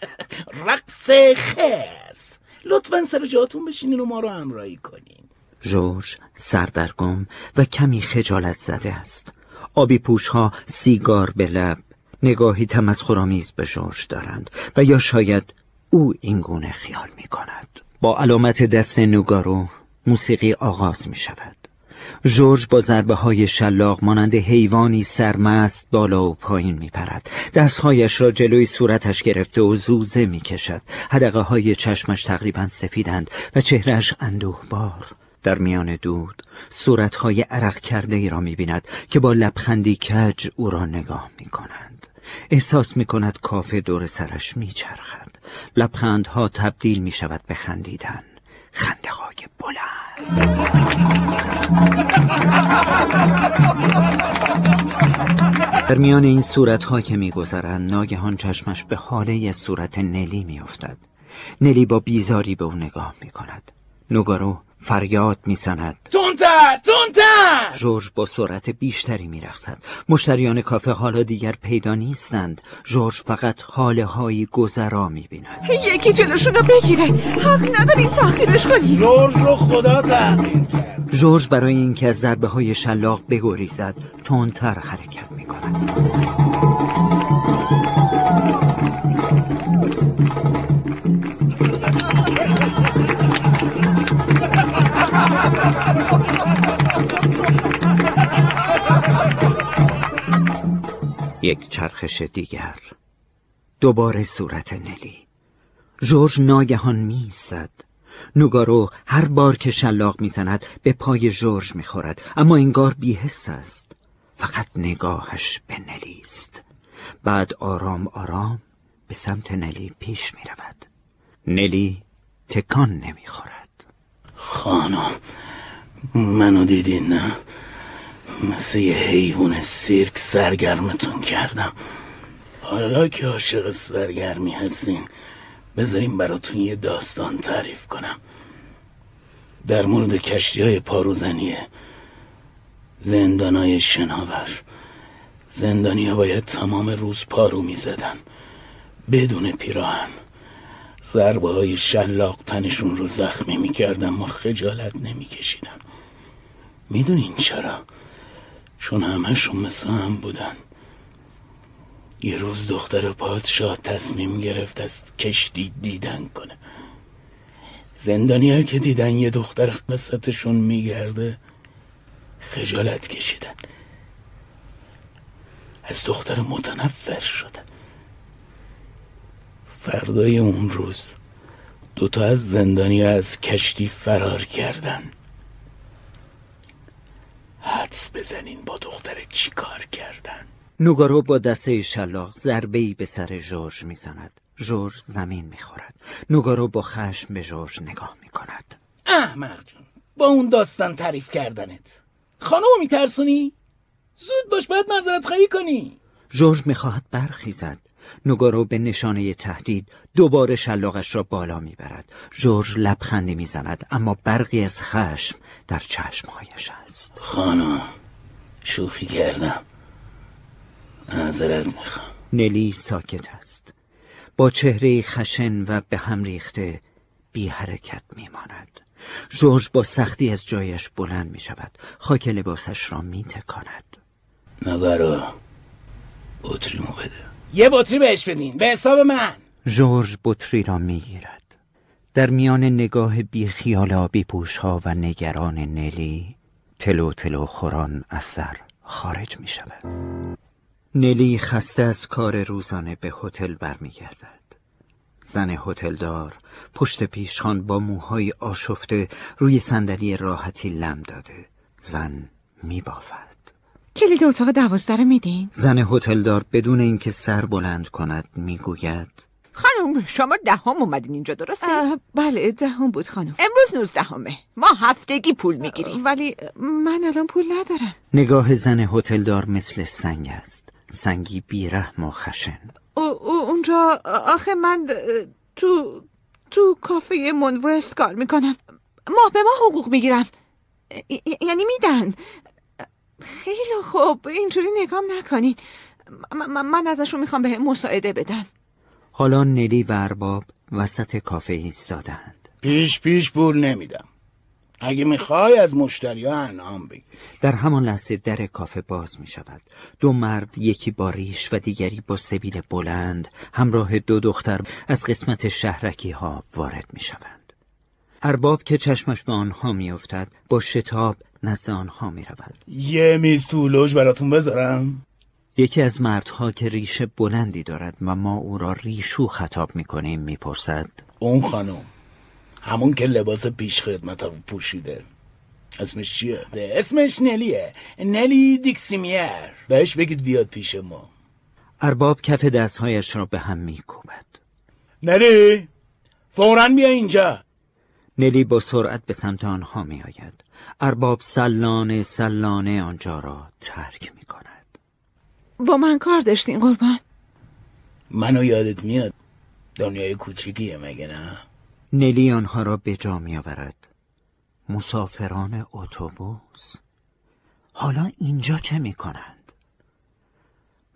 رقص خرس. لطفا سر جاتون بشینین و ما رو همراهی کنین. جورج سردرگم و کمی خجالت زده است. آبی پوش ها سیگار به لب. نگاهی تمسخرآمیز به جورج دارند و یا شاید او این گونه خیال می کند با علامت دست نوگارو موسیقی آغاز می شود جورج با ضربه های شلاق مانند حیوانی سرمست بالا و پایین می پرد دستهایش را جلوی صورتش گرفته و زوزه می کشد حدقه های چشمش تقریبا سفیدند و چهرش اندوه بار در میان دود صورتهای عرق کرده ای را می بیند که با لبخندی کج او را نگاه می کنند احساس می کند کافه دور سرش می چرخد لبخندها تبدیل می شود به خندیدن. خنده های بلند. در میان این صورتها که میگذرند ناگهان چشمش به حاله صورت نلی میافتد. نلی با بیزاری به او نگاه می کند نوگارو فریاد می‌زند. تونتر تونتر جورج با سرعت بیشتری میرخصد مشتریان کافه حالا دیگر پیدا نیستند. جورج فقط حاله های گذرا می‌بیند. یکی جلوشون رو بگیره. حق ندارین تاخیرش کنی جورج رو خدا تحقیر کرد. جورج برای اینکه از ضربه های شلاق بگریزد تندتر حرکت می‌کند. یک چرخش دیگر. دوباره صورت نلی. جورج ناگهان میستد نوگارو هر بار که شلاق می‌زند به پای جورج می‌خورد اما انگار بیحس است. فقط نگاهش به نلی است. بعد آرام آرام به سمت نلی پیش می‌رود. نلی تکان نمی‌خورد. خانم منو دیدین نه. مثل یه حیوان سیرک سرگرمتون کردم. حالا که عاشق سرگرمی هستین بذاریم براتون یه داستان تعریف کنم. در مورد کشتی های پاروزنیه. زندان های شناور. زندانی ها باید تمام روز پارو می زدن بدون پیراهن. ضربه های شلاق تنشون رو زخمی می‌کردن ما خجالت نمیکشیدن. می‌دونین چرا؟ چون همهشون مثل هم بودن. یه روز دختر پادشاه تصمیم گرفت از کشتی دیدن کنه. زندانی که دیدن یه دختر قصتشون میگرده خجالت کشیدن. از دختر متنفر شدن. فردای اون روز دوتا از زندانی از کشتی فرار کردن. حدس بزنین با دختر چی کار کردن؟ نوگارو با دسته شلاق ضربه‌ای به سر جورج می‌زند. جورج زمین می‌خورد. نوگارو با خشم به جورج نگاه می‌کند. احمق جون. با اون داستان تعریف کردنت. خانمو میترسونی؟ زود باش باید معذرت خواهی کنی. جورج می‌خواهد برخیزد. نگارو به نشانه تهدید دوباره شلاقش را بالا می‌برد. جورج لبخندی می‌زند اما برقی از خشم در چشمهایش است. خانم شوخی کردم. معذرت می‌خوام. نلی ساکت است. با چهره خشن و به هم ریخته بی حرکت میماند. جورج با سختی از جایش بلند می شود خاک لباسش را می تکاند نگارو بطریمو بده. یه بطری بهش بدین. به حساب من. جورج بطری را می گیرد در میان نگاه بی خیال آبی پوش ها و نگران نلی تلو تلو خوران اثر خارج می شود نلی خسته از کار روزانه به هتل برمیگردد. زن هتلدار پشت پیشخان با موهای آشفته روی صندلی راحتی لم داده. زن میبافد. کلید اتاق دوازده میدین؟ زن هتلدار بدون اینکه سر بلند کند می‌گوید. خانم شما دهم اومدین اینجا درسته؟ بله دهم بود خانم. امروز نوزدهمه. ما هفتگی پول می‌گیریم. ولی من الان پول ندارم. نگاه زن هتلدار مثل سنگ است. سنگی بیرحم و خشن. او اونجا آخه من تو تو کافه مونورست کار می‌کنم. ماه به ماه حقوق می‌گیرم. یعنی میدن. خیلی خوب. اینجوری نگام نکنین. من ازشون می‌خوام به مساعده بدن. حالا نلی و ارباب وسط کافه ایستادند. پیش پیش پول نمیدم. اگه می‌خوای از مشتری ها انعام بگیر. در همان لحظه در کافه باز می شود دو مرد یکی با ریش و دیگری با سبیل بلند همراه دو دختر از قسمت شهرکی ها وارد می شوند ارباب که چشمش به آنها می افتد با شتاب نزد آنها می رود یه میز تو براتون بذارم. یکی از مردها که ریش بلندی دارد و ما او را ریشو خطاب می کنیم می پرسد اون خانم همون که لباس پیش خدمت پوشیده. اسمش چیه؟ اسمش نلیه. نلی دیکسیمیر. بهش بگید بیاد پیش ما. ارباب کف دستهایش را به هم میکوبد. نلی فورا بیا اینجا. نلی با سرعت به سمت آنها می آید. ارباب سلانه سلانه آنجا را ترک می کند. با من کار داشتین قربان؟ منو یادت میاد. دنیای کوچیکیه مگه نه؟ نلی آنها را به جا می آورد. مسافران اتوبوس. حالا اینجا چه می کنند؟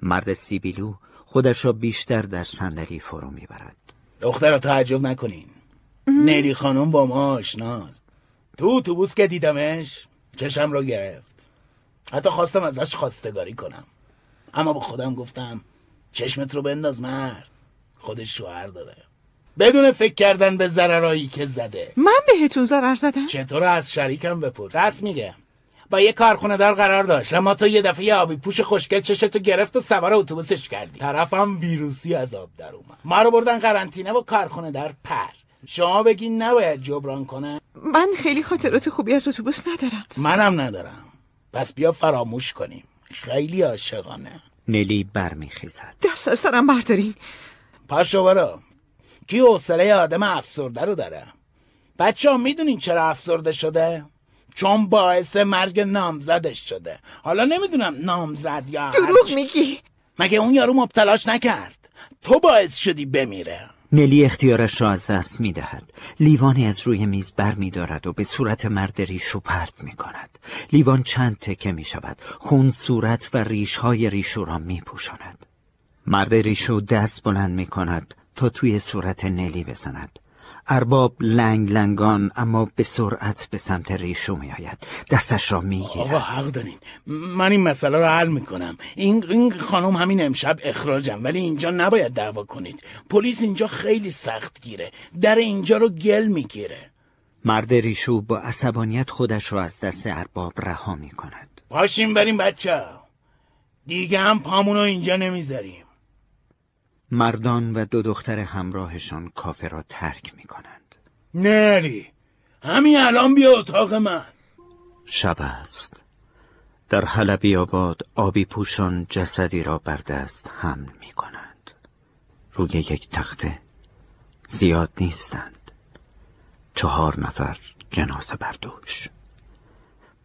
مرد سیبیلو خودش را بیشتر در صندلی فرو می‌برد دختر تعجب نکنین. نلی خانم با ما آشناست. تو اتوبوس که دیدمش چشم را گرفت. حتی خواستم ازش خواستگاری کنم. اما با خودم گفتم چشمت رو بنداز مرد. خودش شوهر داره. بدون فکر کردن به ضررایی که زده. من بهتون ضرر زدم؟ چطور از شریکم بپرس راست میگه. با یه کارخونه دار قرار داشت. اما تو یه دفعه یه آبی پوش خوشگل چشتو گرفت و سوار اتوبوسش کردی. طرفم ویروسی از آب در اومد. ما رو بردن قرنطینه و کارخونه در پر. شما بگین نباید جبران کنه من خیلی خاطرات خوبی از اتوبوس ندارم. منم ندارم. پس بیا فراموش کنیم. خیلی عاشقانه. نلی برمیخیزد. دست از سرم بردارین. پاشو برو. کی حوصله آدم افسرده رو داره؟ بچه ها می‌دونین چرا افسرده شده؟ چون باعث مرگ نامزدش شده. حالا نمی‌دونم نامزد یا دروغ میگی. مگه اون یارو مبتلاش نکرد؟ تو باعث شدی بمیره. نلی اختیارش را از دست می دهد. لیوانی از روی میز بر می دارد و به صورت مرد ریشو پرت می کند. لیوان چند تکه می شود. خون صورت و ریش های ریشو را می پوشاند. مرد ریشو دست بلند می کند تا توی صورت نلی بزند ارباب لنگ لنگان اما به سرعت به سمت ریشو می آید دستش را می آقا حق دارین. من این مسئله رو حل می‌کنم. این, این خانم همین امشب اخراجم ولی اینجا نباید دعوا کنید. پلیس اینجا خیلی سخت گیره. در اینجا رو گل می‌گیره. مرد ریشو با عصبانیت خودش را از دست ارباب رها می کند پاشیم بریم بچه دیگه هم پامونو اینجا نمی‌ذاریم. مردان و دو دختر همراهشان کافه را ترک می کنند نری همین الان بیا اتاق من. شب است. در حلبی آباد آبی پوشان جسدی را بر دست حمل می کنند روی یک تخته زیاد نیستند. چهار نفر جنازه بردوش.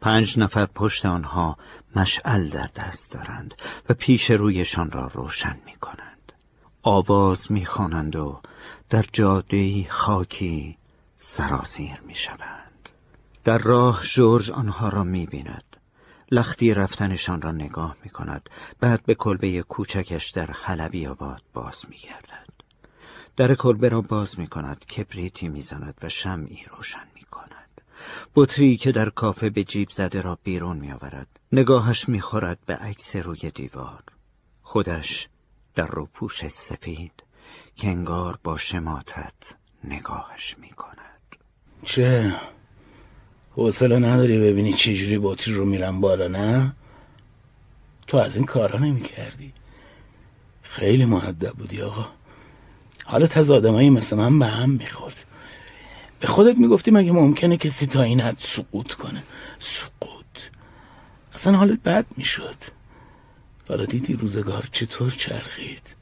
پنج نفر پشت آنها مشعل در دست دارند و پیش رویشان را روشن می کنند آواز می‌خوانند و در جاده خاکی سرازیر می‌شوند. در راه جورج آنها را می‌بیند. لختی رفتنشان را نگاه می کند بعد به کلبه کوچکش در حلبی آباد باز می گردد در کلبه را باز می کند کبریتی می زند و شمعی روشن می کند بطری که در کافه به جیب زده را بیرون می آورد نگاهش می خورد به عکس روی دیوار. خودش در روپوش سفید که انگار با شماتت نگاهش می کند چه؟ حوصله نداری ببینی چجوری بطری رو میرم بالا نه؟ تو از این کارا نمی کردی خیلی معدب بودی آقا. حالت از آدمایی مثل من به هم می‌خورد. به خودت می‌گفتی مگه ممکنه کسی تا این حد سقوط کنه؟ سقوط. اصلا حالت بد می‌شد. حالا دیدی روزگار چطور چرخید؟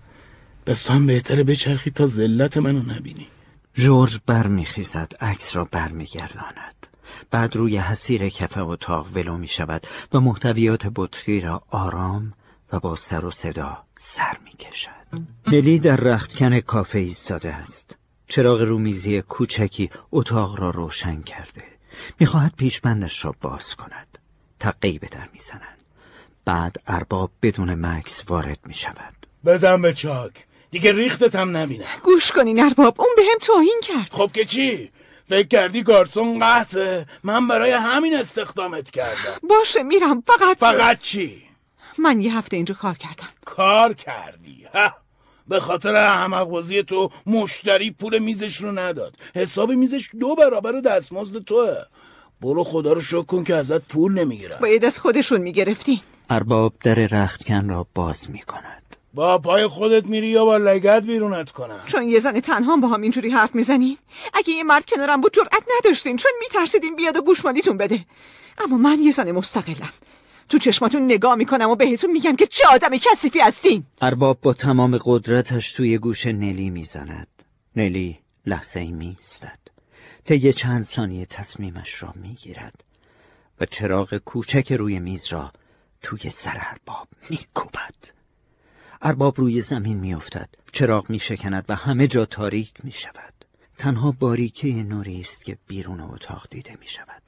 بس تو هم بهتره بچرخی تا ذلت منو نبینی. جورج برمیخیزد عکس را برمیگرداند. بعد روی حسیر کف اتاق ولو می شود و محتویات بطری را آرام و با سر و صدا سر می کشد نلی در رختکن کافه ایستاده است. چراغ رومیزی کوچکی اتاق را روشن کرده. می‌خواهد پیشبندش را باز کند. تقی به در می‌زنند بعد ارباب بدون مکس وارد می شود بزن به چاک. دیگه ریختت هم نبینم. گوش کنین ارباب اون به هم توهین کرد. خب که چی؟ فکر کردی گارسون قطعه؟ من برای همین استخدامت کردم. باشه میرم. فقط فقط چی؟ من یه هفته اینجا کار کردم. کار کردی؟ ها؟ به خاطر احمق بازی تو مشتری پول میزش رو نداد. حساب میزش دو برابر دستمزد توه. برو خدا رو شکر کن که ازت پول نمی‌گیرم. باید از خودشون می‌گرفتی ارباب در رختکن را باز می کند. با پای خودت میری یا با لگت بیرونت کنم؟ چون یه زن تنها با هم اینجوری حرف می‌زنین اگه یه مرد کنارم بود جرأت نداشتین. چون میترسیدین بیاد و گوشمالیتون بده. اما من یه زن مستقلم. تو چشماتون نگاه می‌کنم و بهتون میگم که چه آدم کثیفی هستین. ارباب با تمام قدرتش توی گوش نلی می‌زند. نلی لحظه ای میستد طی چند ثانیه تصمیمش را می‌گیرد و چراغ کوچک روی میز را توی سر ارباب میکوبد. ارباب روی زمین میافتد چراغ میشکند و همه جا تاریک می‌شود. تنها باریکه نوری است که بیرون اتاق دیده می‌شود.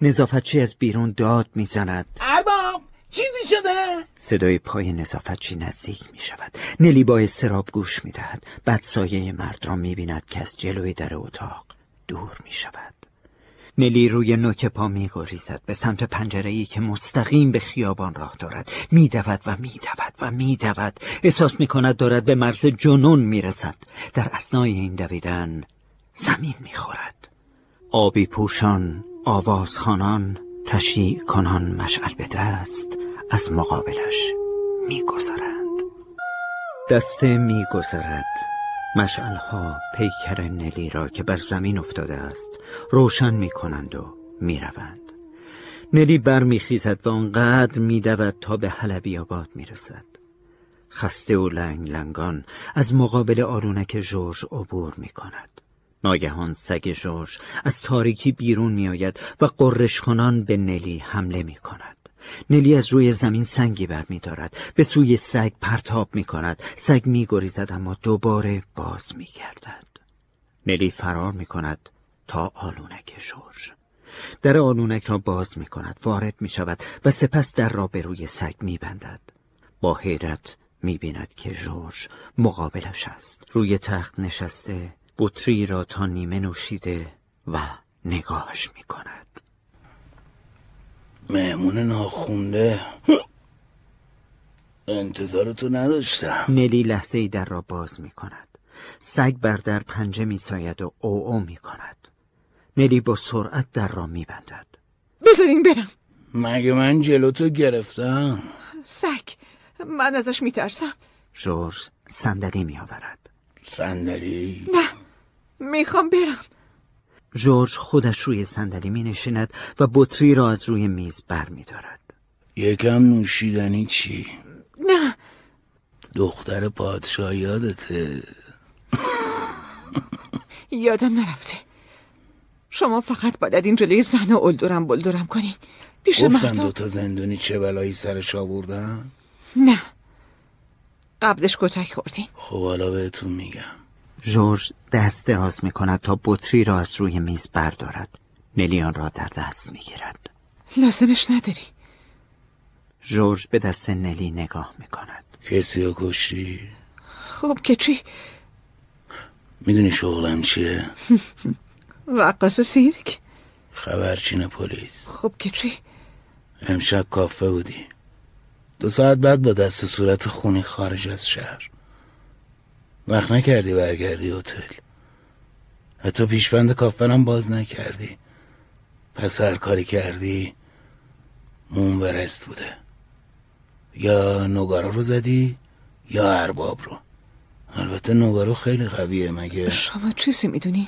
نظافتچی از بیرون داد می‌زند. ارباب چیزی شده؟ صدای پای نظافتچی نزدیک می شود نلی با استراب گوش می دهد بعد سایه مرد را می بیند که از جلوی در اتاق دور می شود نلی روی نوک پا می گریزد به سمت پنجره ای که مستقیم به خیابان راه دارد. می دود و می دود و می دود. احساس می کند دارد به مرز جنون می رسد. در اسنای این دویدن زمین می خورد. آبی پوشان آوازخانان تشیع کنان مشعل به دست از مقابلش میگذرند دسته میگذرد مشعلها پیکر نلی را که بر زمین افتاده است روشن می‌کنند و می‌روند. نلی برمیخیزد و آنقدر میدود تا به حلبی آباد می‌رسد. خسته و لنگ لنگان از مقابل آرونک جورج عبور می‌کند. ناگهان سگ جورج از تاریکی بیرون میآید و قررش کنان به نلی حمله می کند. نلی از روی زمین سنگی بر می دارد. به سوی سگ پرتاب می کند. سگ می گریزد اما دوباره باز می گردد. نلی فرار می کند تا آلونک جورج. در آلونک را باز می کند. وارد می شود و سپس در را به روی سگ می بندد. با حیرت می بیند که جورج مقابلش است. روی تخت نشسته بطری را تا نیمه نوشیده و نگاهش می کند مهمون ناخونده. انتظارتو نداشتم. نلی لحظه ای در را باز می کند سگ بر در پنجه می ساید و او او می کند نلی با سرعت در را می بندد بذارین برم. مگه من جلوتو گرفتم؟ سگ من ازش میترسم. جورج صندلی می آورد صندلی؟ نه می‌خوام برم. جورج خودش روی صندلی می نشیند و بطری را از روی میز بر می دارد. یکم نوشیدنی چی؟ نه. دختر پادشاه یادته. یادم نرفته. شما فقط باید این جلوی زن و الدورم بلدورم کنین پیش گفتم مردم. دوتا زندونی چه بلایی سرش آوردن نه. قبلش کتک خوردین خب حالا بهتون میگم. جورج دست دراز می کند تا بطری را از روی میز بردارد نلیان را در دست می گیرد لازمش نداری جورج به دست نلی نگاه می کند کسی رو کشتی؟ خب که چی؟ می‌دونی شغلم چیه؟ وقاس سیرک خبرچین پلیس خب که چی؟ امشب کافه بودی دو ساعت بعد با دست و صورت خونی خارج از شهر وقت نکردی برگردی هتل. حتی پیشبند کافرم باز نکردی. پس هر کاری کردی مون ورست بوده. یا نگارا رو زدی یا ارباب رو. البته نگارو خیلی قویه مگه. شما چیزی می‌دونین؟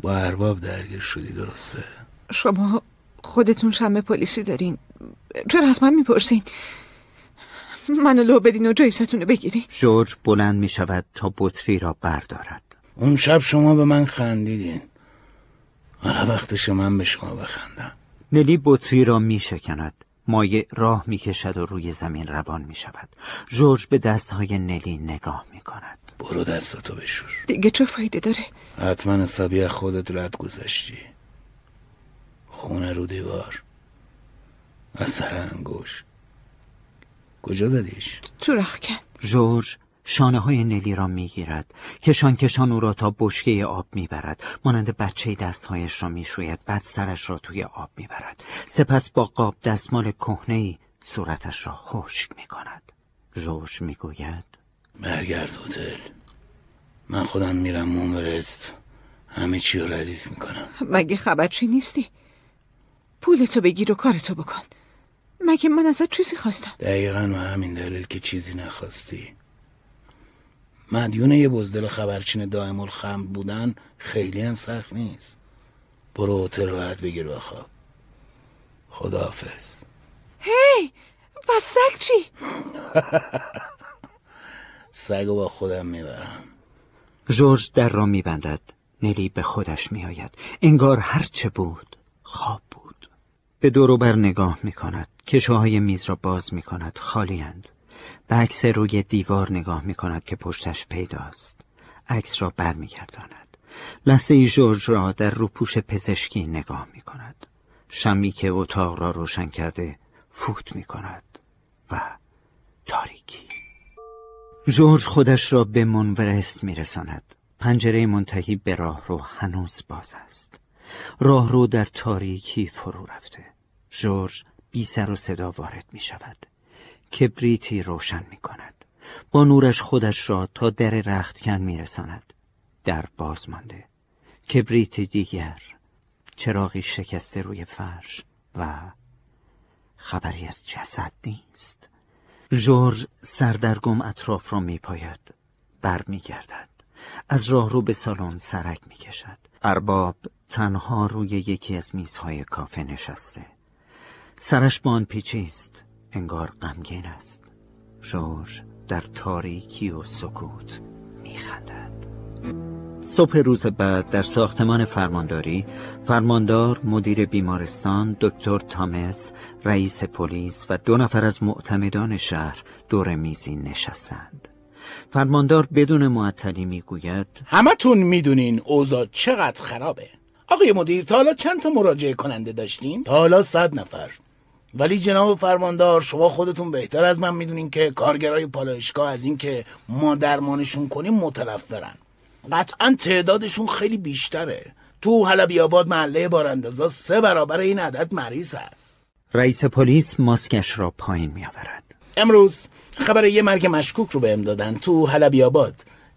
با ارباب درگیر شدی درسته؟ شما خودتون شمه پلیسی دارین. چرا از من می‌پرسین؟ منو لو بدین و جایستون رو بگیرین. جورج بلند می شود تا بطری را بردارد. اون شب شما به من خندیدین. حالا وقتش من به شما بخندم. نلی بطری را می شکند مایه راه می کشد و روی زمین روان می شود جورج به دستهای نلی نگاه می کند برو دستاتو بشور. دیگه چه فایده داره؟ حتما حسابی از خودت رد گذشتی خونه رو دیوار. اثر انگوش کجا زدیش؟ تو رخکن جورج شانه های نلی را می‌گیرد. کشان کشان او را تا بشکه آب می‌برد. مانند بچه دستهایش را می‌شوید. بعد سرش را توی آب می‌برد. سپس با قاب دستمال کهنه صورتش را خشک می‌کند. جورج می‌گوید برگرد هتل. من خودم میرم مومرست همه چی رو ردیف می‌کنم. مگه خبرچی نیستی؟ پولتو بگیر و کارتو بکن. مگه من ازت چیزی خواستم؟ دقیقا و همین دلیل که چیزی نخواستی. مدیون یه بزدل خبرچین دائم الخم بودن خیلی هم سخت نیست. برو هتل راحت بگیر بخواب. خداحافظ. هی! و سگ چی؟ سگ با خودم می‌برم. جورج در را میبندد. نلی به خودش میآید. انگار هرچه بود خواب بود. به دوروبر نگاه می‌کند. کشوهای میز را باز می‌کند خالیاند به عکس روی دیوار نگاه می‌کند که پشتش پیداست. عکس را برمیگرداند. لحظه ای جورج را در روپوش پزشکی نگاه می‌کند. شمی که اتاق را روشن کرده فوت می‌کند و تاریکی. جورج خودش را به منورست میرساند. پنجره منتهی به راه رو هنوز باز است. راه رو در تاریکی فرو رفته. جورج بی سر و صدا وارد می شود. کبریتی روشن می کند. با نورش خودش را تا در رختکن می رساند. در باز مانده. کبریتی دیگر. چراغی شکسته روی فرش و خبری از جسد نیست. جورج سردرگم اطراف را می پاید. بر می گردد. از راه رو به سالن سرک می کشد. ارباب تنها روی یکی از میزهای کافه نشسته. سرش بان پیچی است انگار غمگین است. جورج در تاریکی و سکوت میخندد. صبح روز بعد در ساختمان فرمانداری فرماندار مدیر بیمارستان دکتر تامس رئیس پلیس و دو نفر از معتمدان شهر دور میزی نشستند. فرماندار بدون معطلی می‌گوید همتون می‌دونین اوضاع چقدر خرابه. آقای مدیر تا حالا چند تا مراجعه کننده داشتیم تا حالا صد نفر. ولی جناب فرماندار شما خودتون بهتر از من می‌دونین که کارگرای پالایشگاه از این که ما درمانشون کنیم متنفرن. قطعا تعدادشون خیلی بیشتره. تو حلبی آباد محله باراندازا سه برابر این عدد مریض هست. رئیس پلیس ماسکش را پایین میآورد. امروز خبر یه مرگ مشکوک رو بهم دادن تو حلبی آباد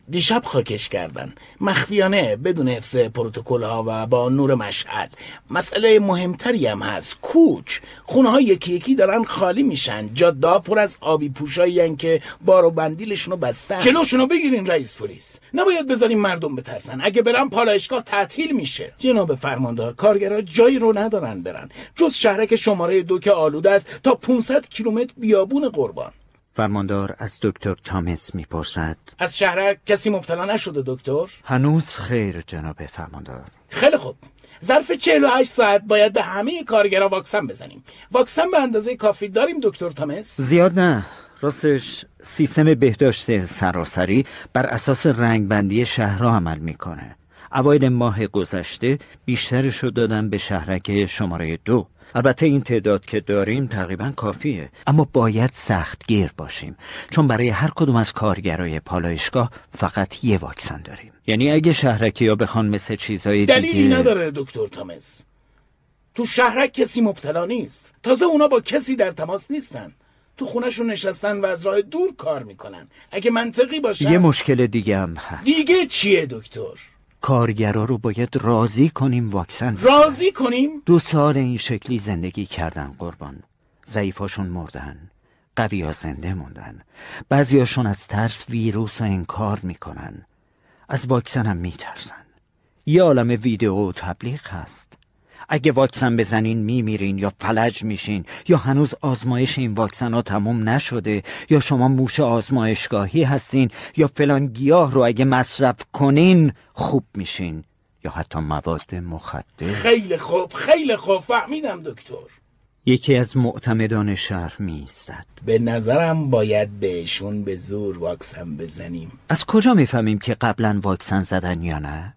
دیشب خاکش کردن. مخفیانه بدون حفظ پروتکل ها و با نور مشعل. مسئله مهمتری هم هست. کوچ. خونه ها یکی یکی دارن خالی میشن. جادا پر از آبی پوشایی که بار و بندیلشونو بستن. جلوشونو بگیرین رئیس پلیس. نباید بذارین مردم بترسن. اگه برن پالایشگاه تعطیل میشه. جناب فرماندار کارگرا جایی رو ندارن برن. جز شهرک شماره دو که آلوده است تا 500 کیلومتر بیابون قربان. فرماندار از دکتر تامس می‌پرسد. از شهرک کسی مبتلا نشده دکتر؟ هنوز خیر جناب فرماندار. خیلی خوب. ظرف 48 ساعت باید به همه کارگرا واکسن بزنیم. واکسن به اندازه کافی داریم دکتر تامس؟ زیاد نه. راستش سیستم بهداشت سراسری بر اساس رنگبندی شهرها عمل می‌کنه. اوایل ماه گذشته بیشترش رو دادن به شهرک شماره دو. البته این تعداد که داریم تقریبا کافیه. اما باید سخت گیر باشیم. چون برای هر کدوم از کارگرای پالایشگاه فقط یه واکسن داریم. یعنی اگه شهرکی ها بخوان مثل چیزای دیگه دلیلی نداره دکتر تامس. تو شهرک کسی مبتلا نیست. تازه اونا با کسی در تماس نیستن. تو خونشون نشستن و از راه دور کار می‌کنن. اگه منطقی باشه یه مشکل دیگه هم هست. دیگه چیه دکتر؟ کارگرا رو باید راضی کنیم واکسن راضی کنیم؟ دو سال این شکلی زندگی کردن قربان. ضعیفاشون مردن قویا زنده موندن. بعضیاشون از ترس ویروس رو انکار می‌کنن. از واکسن هم میترسن. یه عالم ویدیو و تبلیغ هست. اگه واکسن بزنین میمیرین یا فلج میشین یا هنوز آزمایش این واکسن ها تموم نشده یا شما موش آزمایشگاهی هستین یا فلان گیاه رو اگه مصرف کنین خوب میشین یا حتی مواد مخدر. خیلی خوب خیلی خوب. فهمیدم دکتر. یکی از معتمدان شهر میستد به نظرم باید بهشون به زور واکسن بزنیم. از کجا می‌فهمیم که قبلا واکسن زدن یا نه؟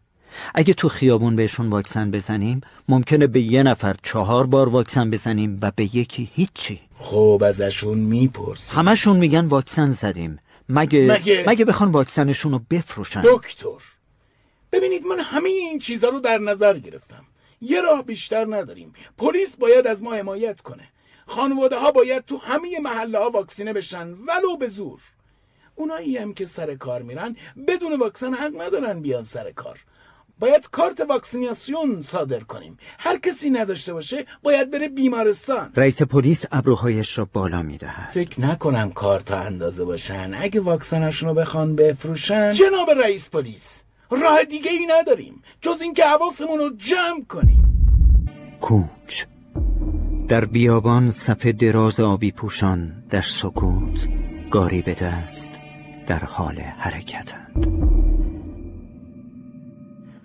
اگه تو خیابون بهشون واکسن بزنیم ممکنه به یه نفر چهار بار واکسن بزنیم و به یکی هیچی. خب ازشون می‌پرسیم. همشون میگن واکسن زدیم. مگه مگه- مگه, بخوان واکسنشون رو بفروشن؟ دکتر ببینید من همه این چیزها رو در نظر گرفتم. یه راه بیشتر نداریم. پلیس باید از ما حمایت کنه. خانواده ها باید تو همه محله ها واکسینه بشن ولو به زور. اونایی هم که سر کار میرن بدون واکسن حق ندارن بیان سر کار. باید کارت واکسیناسیون صادر کنیم. هر کسی نداشته باشه باید بره بیمارستان. رئیس پلیس ابروهایش را بالا می‌دهد. فکر نکنم کارتا اندازه باشن. اگه واکسنشون رو بخوان بفروشن. جناب رئیس پلیس راه دیگه ای نداریم. جز اینکه حواسمون رو جمع کنیم. کوچ. در بیابان صفه دراز آبی پوشان در سکوت گاری به دست در حال حرکتند.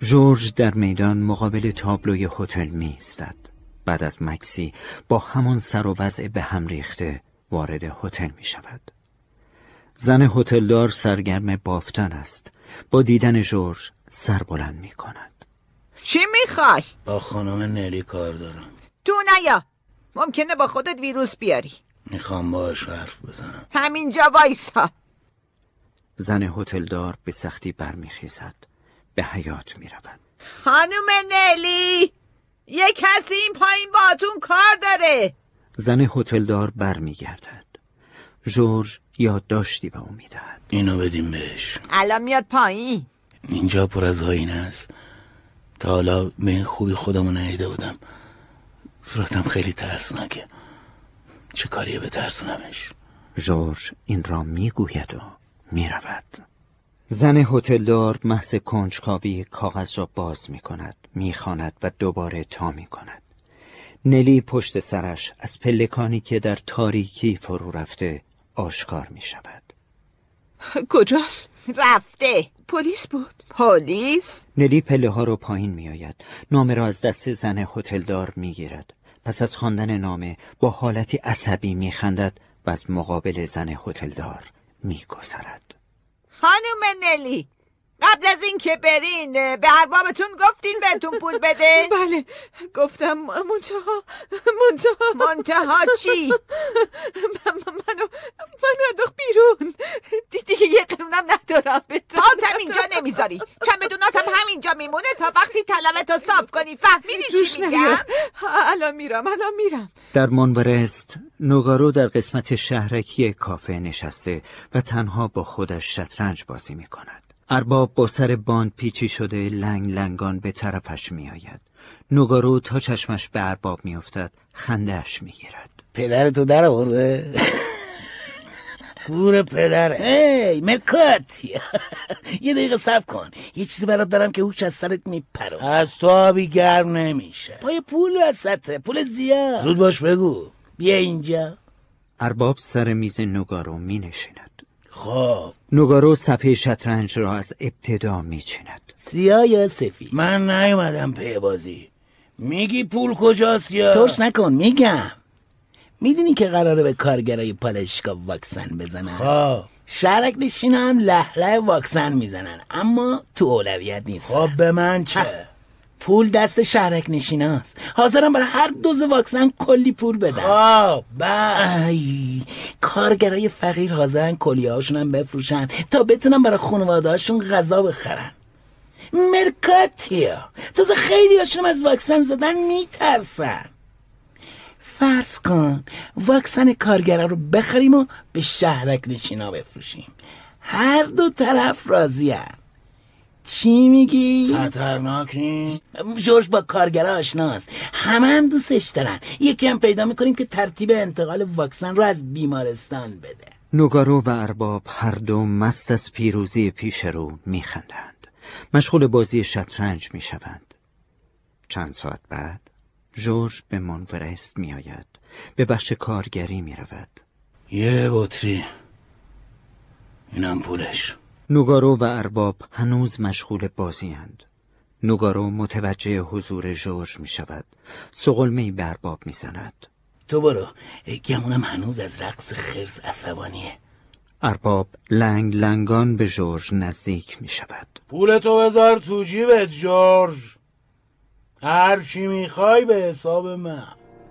جورج در میدان مقابل تابلوی هتل می ایستد. بعد از مکسی با همان سر و وضع به هم ریخته وارد هتل می شود. زن هتلدار سرگرم بافتن است. با دیدن جورج سر بلند می کند. چی می‌خوای؟ با خانم نلی کار دارم تو نیا ممکنه با خودت ویروس بیاری می‌خوام باش حرف بزنم همینجا وایسا زن هتلدار به سختی برمیخیزد. به حیات می رود. خانم نلی یه کسی این پایین باتون کار داره زن هتلدار برمیگردد. جورج یادداشتی به او می‌دهد. اینو بدیم بهش الان میاد پایین اینجا پر از آینه است تا حالا به این خوبی خودمو ندیده بودم صورتم خیلی ترسناکه چه کاریه به ترسونمش جورج این را می‌گوید و می‌رود. زن هتلدار محض کنجکاوی کاغذ را باز می کند می‌خواند و دوباره تا می کند نلی پشت سرش از پلکانی که در تاریکی فرو رفته آشکار می شود کجاست؟ رفته پلیس بود پلیس؟ نلی پله ها رو پایین می آید نامه را از دست زن هتلدار می گیرد پس از خواندن نامه با حالتی عصبی می خندد و از مقابل زن هتلدار می گذرد. خانم نلی قبل از اینکه برین به اربابتون گفتین بهتون پول بده. بله گفتم منتها منتها. منتها چی؟ منو منو انداخت بیرون. دی- دیگه یه قرونم ندارم. پاتم اینجا نمی‌ذاری. چمدوناتم همینجا میمونه تا وقتی طلبتو صاف کنی. فهمیدی چی میگم؟ الان میرم الان میرم. در مانورست نوگارو در قسمت شهرکی کافه نشسته و تنها با خودش شطرنج بازی می کند. ارباب با سر باند پیچی شده لنگ لنگان به طرفش می آید. نوگارو تا چشمش به ارباب می افتد خندهش می گیرد. پدرتو در آورده؟ گور پدر. هی مکات. یه دقیقه صبر کن. یه چیزی برات دارم که هوش از سرت میپره. از تو آبی گرم نمیشه. پای پول وسطه پول زیاد. زود باش بگو. بیا اینجا. ارباب سر میز نوگارو می نشیند. خب. نوگارو صفحه شطرنج را از ابتدا می چیند. سیاه یا سفید. من نیومدم پی بازی میگی پول کجاست یا؟ ترس نکن میگم. می‌دونی که قراره به کارگرای پالشگاه واکسن بزنن؟ خب. شهرک نشین هم لحله واکسن می‌زنن اما تو اولویت نیست. خب به من چه؟ پول دست شهرک نشیناست. حاضرم برای هر دوز واکسن کلی پول بدن. خب بعد ای کارگرای فقیر حاضرن کلیهاشون هم بفروشن تا بتونن برای خانواده هاشون غذا بخرن. مرکاتیا تازه خیلی هاشون از واکسن زدن میترسن. فرض کن واکسن کارگرا رو بخریم و به شهرک نشینا بفروشیم. هر دو طرف راضی هم. چی میگی؟ خطرناک نی جورج با کارگرا آشناست همه هم دوستش دارن. یکی هم پیدا می‌کنیم که ترتیب انتقال واکسن رو از بیمارستان بده. نوگارو و ارباب هر دو مست از پیروزی پیش رو میخندند. مشغول بازی شطرنج می‌شوند. چند ساعت بعد جورج به مونورست میآید. به بخش کارگری می‌رود. یه بطری. اینم پولش. نوگارو و ارباب هنوز مشغول بازیاند. نوگارو متوجه حضور جورج می شود سقلمه به ارباب می زند تو برو. گمونم هنوز از رقص خرس عصبانیه. ارباب لنگ لنگان به جورج نزدیک می شود پولتو بذار تو جیبت جورج هر چی می‌خوای به حساب من.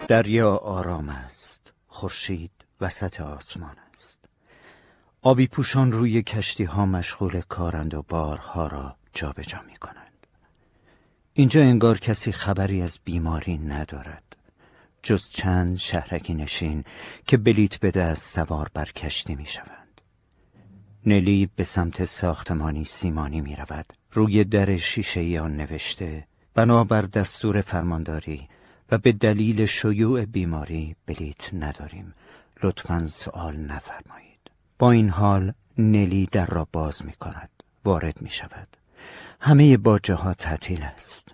دریا آرام است. خورشید وسط آسمان است آبی پوشان روی کشتی ها مشغول کارند و بارها را جابجا می کنند. اینجا انگار کسی خبری از بیماری ندارد. جز چند شهرکی نشین که بلیت به دست سوار بر کشتی می شوند. نلی به سمت ساختمانی سیمانی می رود. روی در شیشه آن نوشته بنابر دستور فرمانداری و به دلیل شیوع بیماری بلیت نداریم. لطفا سوال نفرمایید. با این حال نلی در را باز می کند. وارد می شود. همه باجه ها تعطیل است.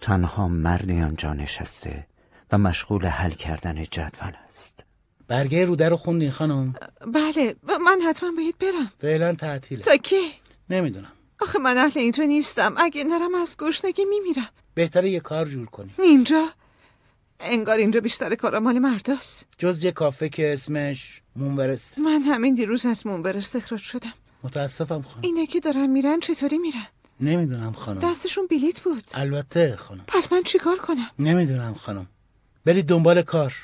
تنها مردی آنجا نشسته و مشغول حل کردن جدول است. برگه رو در رو خوندین خانم؟ بله من حتما باید برم. فعلا تعطیله. تا کی؟ نمی‌دونم. آخه من اهل اینجا نیستم. اگه نرم از گشنگی میمیرم. بهتره یه کار جور کنیم. اینجا؟ انگار اینجا بیشتر کارا مال مرداست جز یه کافه که اسمش مونورست. من همین دیروز از مونبر استخراج شدم. متاسفم خانم. اینه که دارن میرن چطوری میرن؟ نمی‌دونم خانم. دستشون بلیت بود. البته خانم. پس من چیکار کنم؟ نمی‌دونم خانم. برید دنبال کار.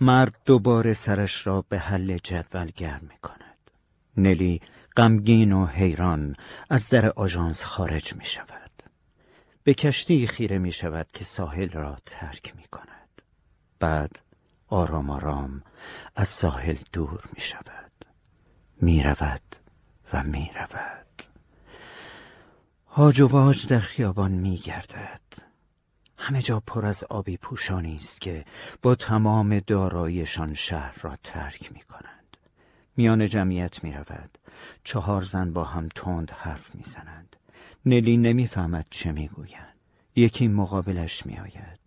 مرد دوباره سرش را به حل جدول گرم می کند نلی غمگین و حیران از در آژانس خارج می شود به کشتی خیره می شود که ساحل را ترک می کند بعد آرام آرام از ساحل دور می شود. می رود و می رود. هاج و واج در خیابان می گردد. همه جا پر از آبی پوشانی است که با تمام دارایشان شهر را ترک می کنند. میان جمعیت می رود. چهار زن با هم تند حرف می زنند. نلی نمی‌فهمد چه می‌گویند یکی مقابلش می آید.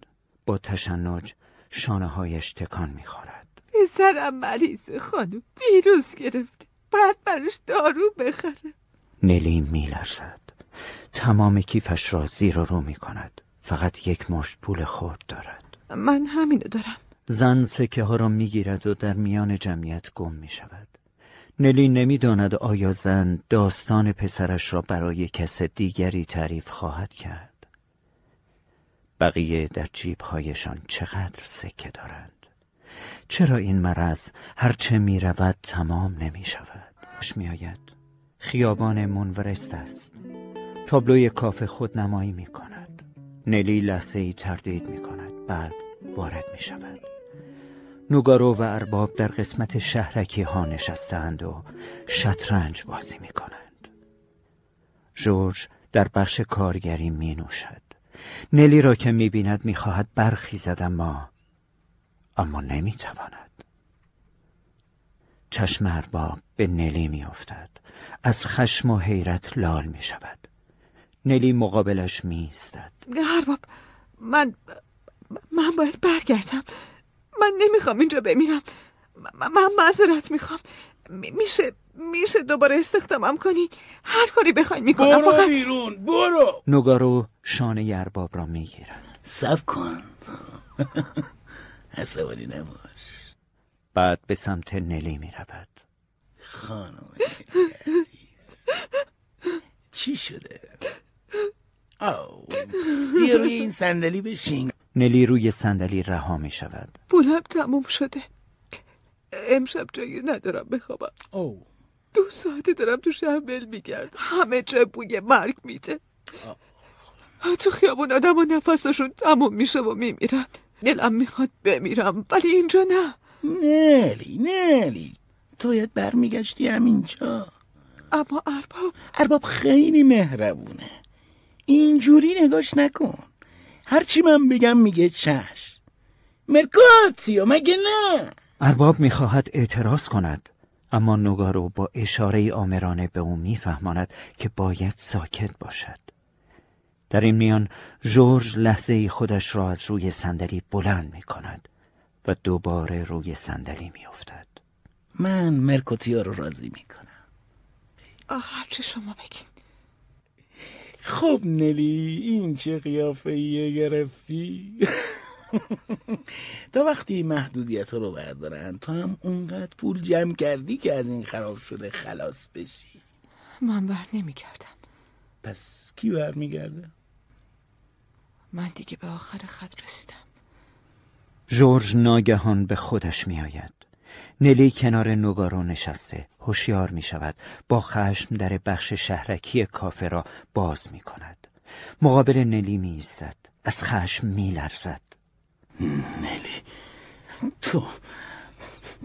با تشنج شانه هایش تکان می خورد. پسرم مریض خانم ویروس گرفته باید براش دارو بخره. نلی می لرزد تمام کیفش را زیر و رو می کند فقط یک مشت پول خورد دارد. من همینو دارم. زن سکه ها را می گیرد و در میان جمعیت گم می شود نلی نمی‌داند آیا زن داستان پسرش را برای کس دیگری تعریف خواهد کرد. بقیه در جیبهایشان چقدر سکه دارند؟ چرا این مرض هرچه می رود تمام نمی شود می آید خیابان منورست است. تابلوی کافه خود نمایی می کند نلی لحظه ای تردید می کند بعد وارد می شود نوگارو و ارباب در قسمت شهرکی ها نشستند و شطرنج بازی می کنند جورج در بخش کارگری می نوشد نلی را که می بیند می خواهد برخیزد اما اما نمی تواند چشم ارباب به نلی می افتد از خشم و حیرت لال می شود نلی مقابلش می ایستد ارباب من من باید برگردم. من نمی‌خوام اینجا بمیرم. من معذرت می‌خوام. میشه میشه دوباره استخدامم کنی. هر کاری بخواین می‌کنم برو فقط بیرون برو. نوگارو شانه ارباب را می‌گیرد. سب کن. عصبانی نباش. بعد به سمت نلی می رود. خانم عزیز. چی شده؟ آو. بیا روی این صندلی بشین. نلی روی صندلی رها می شود. پولم تموم شده. امشب جایی ندارم بخوابم. او دو ساعته دارم تو شهر ول میگردم همه جا بوی مرگ میده. تو خیابون آدم و نفسشون تموم میشه و میمیرن. دلم می‌خواد بمیرم ولی اینجا نه. نلی نلی تو باید برمیگشتی همینجا. اما ارباب ارباب خیلی مهربونه. اینجوری نگاش نکن. هرچی من بگم میگه چش مرکاتیو مگه نه؟ ارباب می‌خواهد اعتراض کند اما نوگارو با اشاره آمرانه به او میفهماند که باید ساکت باشد. در این میان جورج لحظه خودش را از روی صندلی بلند می کند و دوباره روی صندلی می افتد. من مرکوتیا رو راضی می‌کنم. آه هرچی شما بگین. خب نلی این چه قیافه گرفتی؟ تا وقتی محدودیت رو بردارن تو هم اونقدر پول جمع کردی که از این خراب شده خلاص بشی. من بر نمیگردم. پس کی برمیگرده؟ من دیگه به آخر خط رسیدم. جورج ناگهان به خودش می آید. نلی کنار نوگارو نشسته هوشیار می شود با خشم در بخش شهرکی کافه را باز می کند مقابل نلی می ایستد از خشم می لرزد نلی تو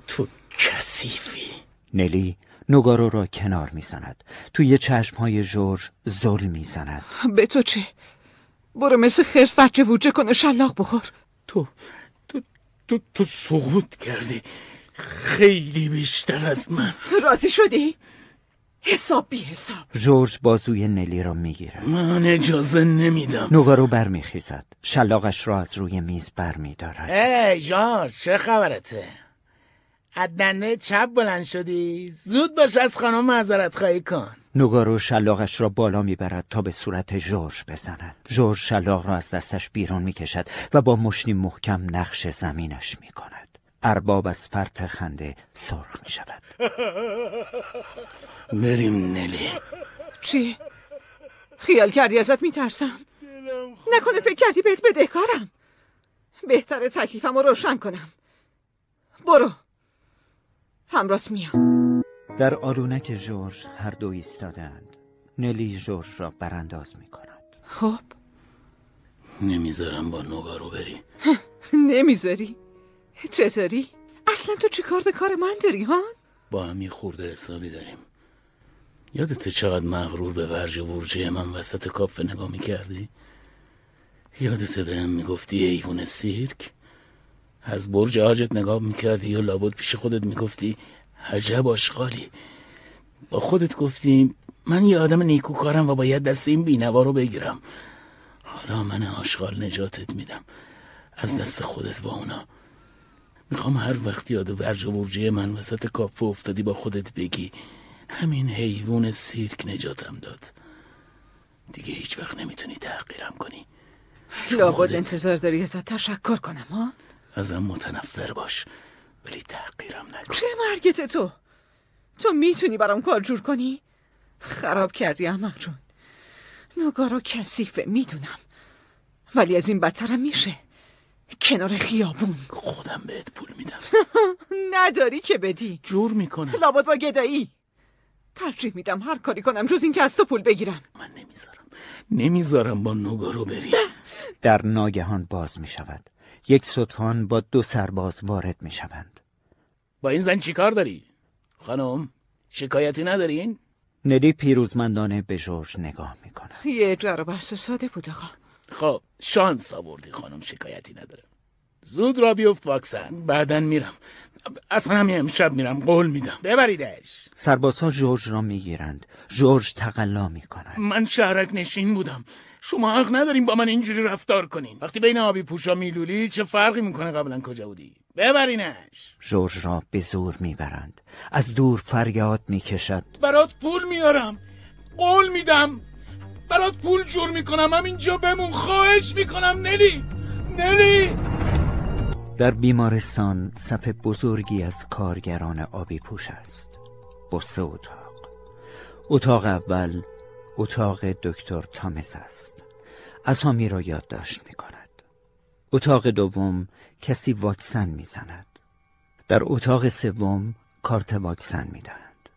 تو کسیفی نلی نوگارو را کنار می‌زند. توی چشمهای جورج زل می‌زند. به تو چه؟ برو مثل خرس بچه ووچه کنه شلاق بخور. تو تو تو تو سقوط کردی. خیلی بیشتر از من. راضی شدی؟ حساب بی حساب. جورج بازوی نلی را می‌گیرد من اجازه نمیدم. نوگارو برمیخیزد. شلاقش را از روی میز برمیدارد. ای جورج چه خبرته؟ از دنده چپ بلند شدی؟ زود باش از خانم معذرت خواهی کن. نوگارو شلاقش را بالا می‌برد تا به صورت جورج بزند. جورج شلاق را از دستش بیرون می‌کشد و با مشتی محکم نقش زمینش می‌کند. ارباب از فرط خنده سرخ می‌شود. بریم نلی. چی؟ خیال کردی ازت میترسم؟ نکنه فکر کردی بهت بدهکارم. بهتره تکلیفم رو روشن کنم. برو. همراست میام. در آلونک جورج هر دو ایستادند نلی جورج را برانداز می‌کند خب نمی‌ذارم با نوگارو بری نمی‌ذاری چطوری؟ اصلا تو چی کار به کار من داری ها؟ با هم یه خورده حسابی داریم یادت چقدر مغرور به ورج ورجه من وسط کافه نگاه می‌کردی؟ یادت به هم می‌گفتی ایوون سیرک؟ از برج آجت نگاه می‌کردی و لابد پیش خودت می‌گفتی عجب آشغالی. با خودت گفتی من یه آدم نیکوکارم و باید دست این بینوا رو بگیرم. حالا من آشغال نجاتت میدم. از دست خودت با اونا. می‌خوام هر وقت یاد ورج ورجه من وسط کافه افتادی با خودت بگی. همین حیوان سیرک نجاتم داد. دیگه هیچ وقت نمی‌تونی تحقیرم کنی. لابد. انتظار داری ازت تشکر کنم ها؟ ازم متنفر باش. ولی تحقیرم نکن. چه مرگت تو؟ تو می‌تونی برام کار جور کنی؟ خراب کردی احمق جون. نگارو کثیفه می‌دونم. ولی از این بدترم میشه. کنار خیابون. خودم بهت پول میدم. نداری که بدی. جور می‌کنم. لابد با گدایی. ترجیح میدم هر کاری کنم جز این که از تو پول بگیرم. من نمی‌ذارم. نمی‌ذارم با نوگارو بری. در ناگهان باز می شود یک ستوان با دو سرباز وارد می شوند با این زن چیکار داری؟ خانم شکایتی ندارین؟ نلی پیروزمندانه به جورج نگاه می کند یه جر و بحث ساده بود آقا. خب شانس آوردی خانم شکایتی نداره. زود را بیفت واکسن بعدا میرم. اصلا همین امشب میرم قول میدم. ببریدش. سربازها جورج را می گیرند جورج تقلا می کند من شهرک نشین بودم. شما حق نداریم با من اینجوری رفتار کنین. وقتی بین آبی پوشا میلولی چه فرقی می‌کنه قبلا کجا بودی؟ ببرینش. جورج را به زور می برند از دور فریاد می کشد برات پول میارم. قول میدم. برات پول جور می‌کنم. همینجا بمون. خواهش می‌کنم نلی نلی در بیمارستان صف بزرگی از کارگران آبی پوش است. با سه اتاق. اتاق اول اتاق دکتر تامس است. اسامی را یادداشت می کند اتاق دوم کسی واکسن می‌زند. در اتاق سوم کارت واکسن می‌دهند.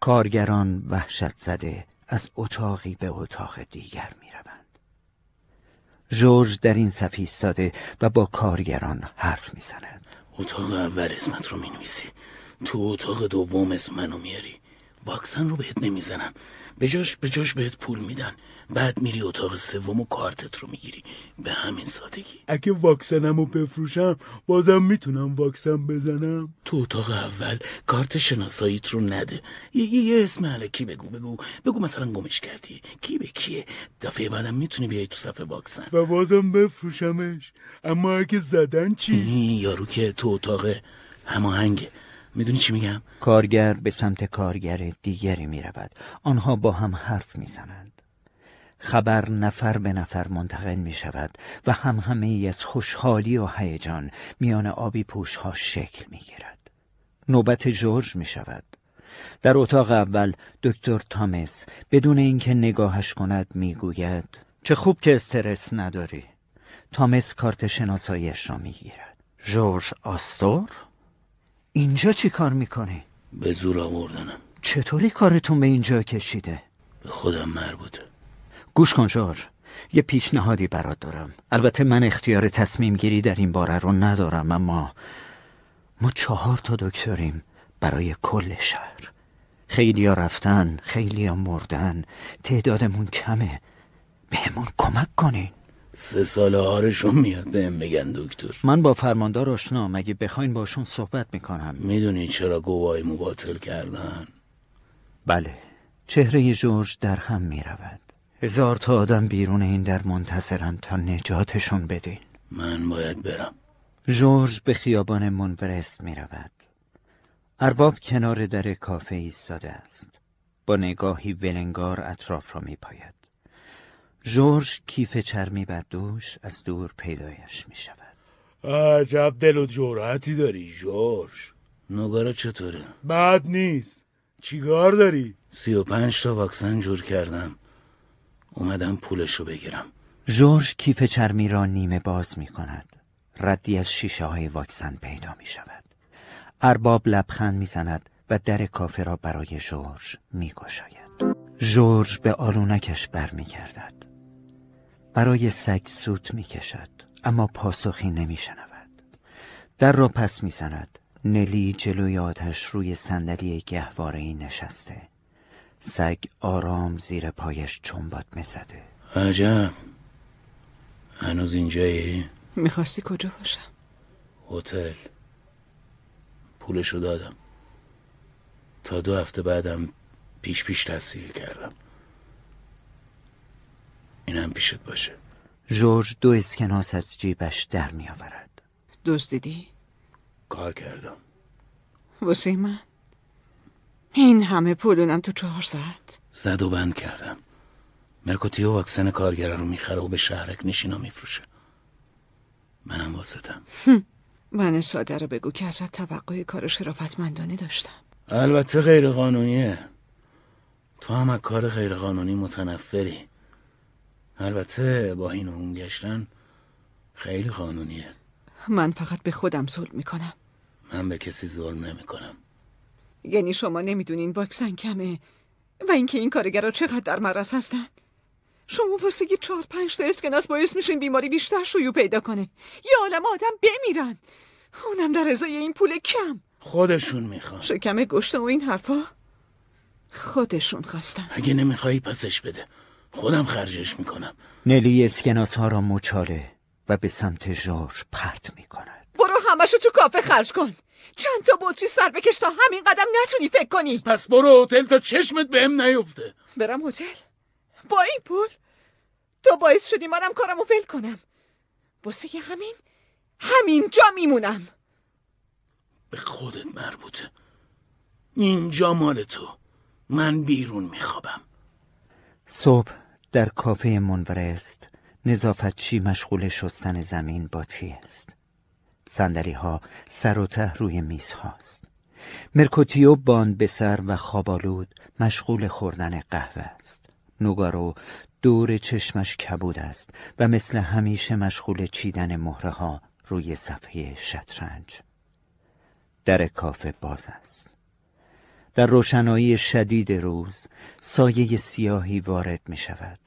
کارگران وحشت زده از اتاقی به اتاق دیگر می‌روند. جورج در این صف ایستاده و با کارگران حرف می‌زند. اتاق اول اسمت رو می‌نویسی. تو اتاق دوم اسم منو میاری. واکسن رو بهت نمی‌زنن به جاش به جاش بهت پول میدن. بعد میری اتاق سوم و کارتت رو می‌گیری. به همین سادگی. اگه واکسنم رو بفروشم بازم می‌تونم واکسن بزنم. تو اتاق اول کارت شناساییت رو نده. یه, یه, اسم علکی بگو بگو بگو مثلا گمش کردی. کی به کیه؟ دفعه بعدم می‌تونی بیای تو صفحه واکسن. و بازم بفروشمش. اما اگه زدن چی؟ یارو که تو اتاق هماهنگه. می‌دونی چی میگم کارگر به سمت کارگر دیگری می‌رود آنها با هم حرف می‌زنند خبر نفر به نفر منتقل می شود و هم همه ای از خوشحالی و هیجان میان آبی پوش ها شکل می گیرد. نوبت جورج می شود. در اتاق اول دکتر تامس بدون اینکه نگاهش کند می‌گوید چه خوب که استرس نداری. تامس کارت شناساییش را می‌گیرد. جورج آستور؟ اینجا چی کار می‌کنی؟ به زور آوردنم. چطوری کارتون به اینجا کشیده؟ به خودم مربوطه. گوش کن جورج. یه پیشنهادی برات دارم. البته من اختیار تصمیم گیری در این باره رو ندارم اما ما چهار تا دکتریم برای کل شهر. خیلی ها رفتن خیلی ها مردن. تعدادمون کمه. بهمون کمک کنین. سه سال آرشون میاد بهم بگن دکتر. من با فرماندار آشنام اگه بخواین باشون صحبت می‌کنم؟ می‌دونی چرا گواهی باطل کردن؟ بله. چهره جورج در هم می‌رود. هزار تا آدم بیرون این در منتظرن تا نجاتشون بدین. من باید برم. جورج به خیابان منورست می رود ارباب کنار در کافه ایستاده است. با نگاهی ولنگار اطراف را می پاید جورج کیف چرمی بر دوش از دور پیدایش می شود. عجب دل و جورتی داری جورج. نگارا چطوره؟ بد نیست. چیکار داری؟ سی و پنج تا واکسن جور کردم. اومدم پولشو بگیرم. جورج کیف چرمی را نیمه باز می کند. ردی از شیشه های واکسن پیدا می شود. ارباب لبخند می زند و در کافه را برای جورج می کشاید. جورج به آلونکش برمیگردد برای سگ سوت می کشد اما پاسخی نمی شنود در را پس می زند نلی جلوی آتش روی صندلی گهواره نشسته. سگ آرام زیر پایش چنبات می‌زده. عجب. هنوز اینجایی؟ می‌خواستی کجا باشم؟ هتل. پولشو دادم. تا دو هفته بعدم پیش پیش تصویه کردم. اینم پیشت باشه. جورج دو اسکناس از جیبش در میآورد. دیدی؟ کار کردم. واسه من؟ این همه پولونم تو چهار ساعت. زد و بند کردم. مرکوتیو واکسن کارگره رو می‌خره و به شهرک نشینا میفروشه. منم واسطم. من ساده رو بگو که ازت توقع کار شرافتمندانه داشتم. البته غیر قانونیه تو هم از کار غیر قانونی متنفری. البته با این اون گشتن خیلی قانونیه. من فقط به خودم ظلم می‌کنم. من به کسی ظلم نمی‌کنم. یعنی شما نمی‌دونین واکسن کمه و اینکه این کارگرها چقدر در مرس هستن. شما واسه یه چهار پنج تا اسکناس باعث میشین بیماری بیشتر شیوع پیدا کنه. یه عالم آدم بمیرن. اونم در ازای این پول کم. خودشون می‌خوان. شکم گشت و این حرفا خودشون خواستن. اگه نمیخوایی پسش بده. خودم خرجش می‌کنم. نلی اسکناس ها را مچاله و به سمت جورج پرت می‌کند. برو همشو تو کافه خرج کن. چند تا بطری سر بکش تا همین قدم نتونی فکر کنی. پس برو هتل تا چشمت بهم نیفته. برم هتل؟ با این پول؟ تو باعث شدی منم کارمو ول کنم. واسه همین همین جا میمونم. به خودت مربوطه. اینجا مال تو. من بیرون میخوابم. صبح در کافه منورست نظافتچی مشغول شستن زمین باطفی است؟ سندری ها سر و ته روی میز هاست. مرکوتیو باند به سر و خوابالود مشغول خوردن قهوه است. نوگارو دور چشمش کبود است و مثل همیشه مشغول چیدن مهره ها روی صفحه شطرنج. در کافه باز است. در روشنایی شدید روز سایه سیاهی وارد می شود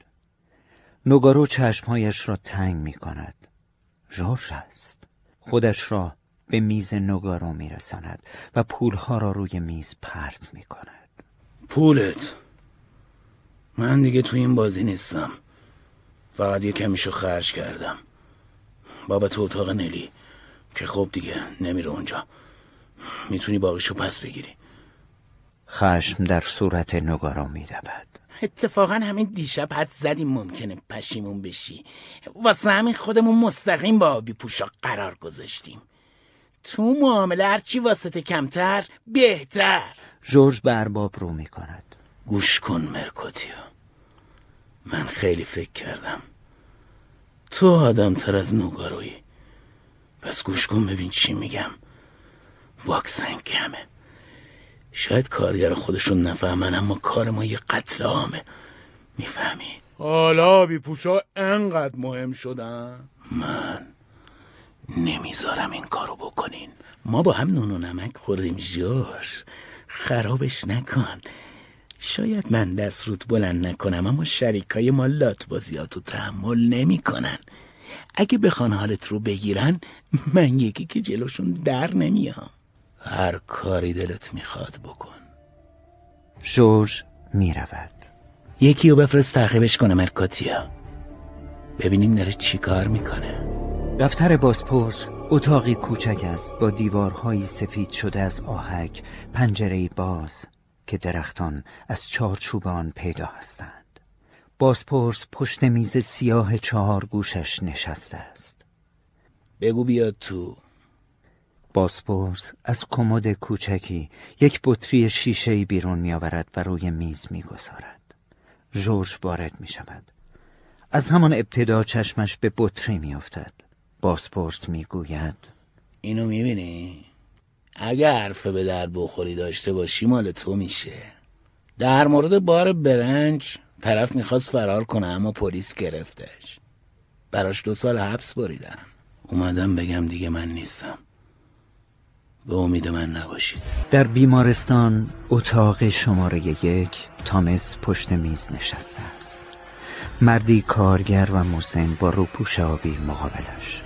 نوگارو چشمهایش را تنگ می کند جورج است. خودش را به میز نوگارو می رساند و پولها را روی میز پرت می کند پولت؟ من دیگه تو این بازی نیستم. فقط یه کمیشو خرج کردم. بابت اتاق نلی. که خب دیگه نمیره اونجا. می‌تونی باقیشو پس بگیری. خشم در صورت نگارا میدبد اتفاقا همین دیشب حد زدیم ممکنه پشیمون بشی. واسه همین خودمون مستقیم با آبی پوشا قرار گذاشتیم. تو معامله هرچی واسط کمتر بهتر. جورج به ارباب رو می‌کند. گوش کن مرکوتیو. من خیلی فکر کردم تو آدم تر از نوگارویی. پس گوش کن ببین چی میگم. واکسن کمه. شاید کارگر خودشون نفهمن اما کار ما یه قتل عامه. می‌فهمی؟ حالا بی پوشا انقدر مهم شدن؟ من نمی‌ذارم این کارو بکنین. ما با هم نون و نمک خوردیم جوش خرابش نکن. شاید من دست رود بلند نکنم اما شریکای ما لات بازیاتو تحمل نمی‌کنن. اگه بخوان حالت رو بگیرن من یکی که جلوشون در نمیام. هر کاری دلت می‌خواد بکن. جورج می‌رود. یکی رو بفرست تعقیبش کنه مرکاتیا. ببینیم داره چی کار می‌کنه. دفتر بازپرس اتاقی کوچک است. با دیوارهایی سفید شده از آهک پنجره باز که درختان از چارچوب آن پیدا هستند. بازپرس پشت میز سیاه چهار گوشش نشسته است. بگو بیاد تو. بازپرس از کمد کوچکی یک بطری شیشه بیرون میآورد و روی میز می‌گذارد. جورج وارد می شود از همان ابتدا چشمش به بطری میافتد. بازپرس می‌گوید اینو می‌بینی؟ اگه حرف به در بخوری داشته باشی مال تو میشه. در مورد بار برنج طرف می‌خواست فرار کنه اما پلیس گرفتش. براش دو سال حبس بریدن. اومدم بگم دیگه من نیستم. به امید من نباشید. در بیمارستان اتاق شماره یک تامس پشت میز نشسته است. مردی کارگر و مسن با روپوش آبی مقابلش.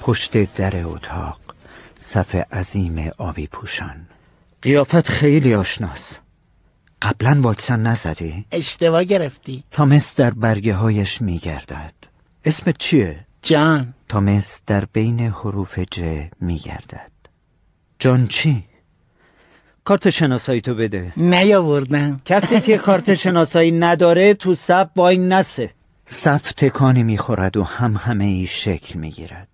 پشت در اتاق صف عظیم آبی پوشان. قیافت خیلی آشناس. قبلا واکسن نزدی؟ اشتباه گرفتی. تامس در برگه هایش میگردد. اسمت چیه؟ جان. تامس در بین حروف ج میگردد. جان چی؟ کارت شناسایی تو بده. نیاوردم. کسی که کارت شناسایی نداره تو صف وای نسه. صف تکانی می‌خورد و هم همه ای شکل می‌گیرد.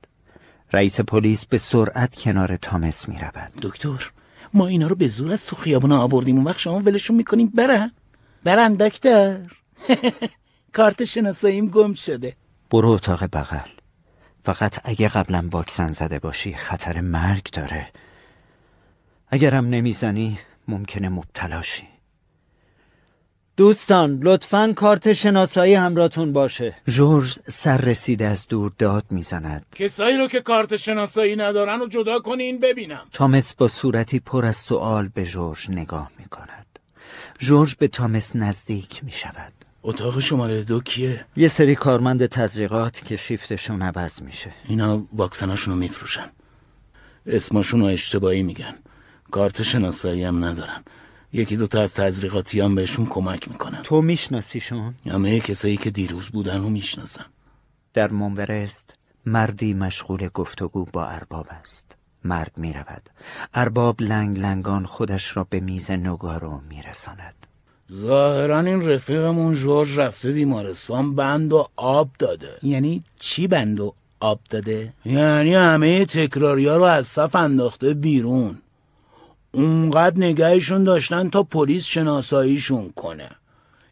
رئیس پلیس به سرعت کنار تامس می‌رود. دکتر ما اینا رو به زور از تو خیابون آوردیم. اون وقت شما ولشون می‌کنیم برن. برن دکتر. کارت شناساییم گم شده. برو اتاق بغل. فقط اگه قبلا واکسن زده باشی خطر مرگ داره. اگرم نمی‌زنی ممکنه مبتلاشی دوستان لطفا کارت شناسایی همراهتون باشه. جورج سر رسیده از دور داد می‌زند. کسایی رو که کارت شناسایی ندارن رو جدا کنین ببینم. تامس با صورتی پر از سوال به جورج نگاه می کند جورج به تامس نزدیک می شود اتاق شماره دو کیه؟ یه سری کارمند تزریقات که شیفتشون عوض میشه. اینا واکسناشونو میفروشن. اسمشون رو اشتباهی میگن. کارت شناسایی هم ندارن یکی دوتا از تزریقاتی هم بهشون کمک می‌کنن تو میشناسیشون؟ همه کسایی که دیروز بودن رو می‌شناسن در منورست مردی مشغول گفتگو با ارباب است. مرد می‌رود. ارباب لنگ لنگان خودش را به میز نگارو میرساند. ظاهرا این رفیقمون جورج رفته بیمارستان بند و آب داده. یعنی چی بند و آب داده؟ یعنی همه تکراریا رو از صف انداخته بیرون. اونقدر نگهشون داشتن تا پلیس شناساییشون کنه.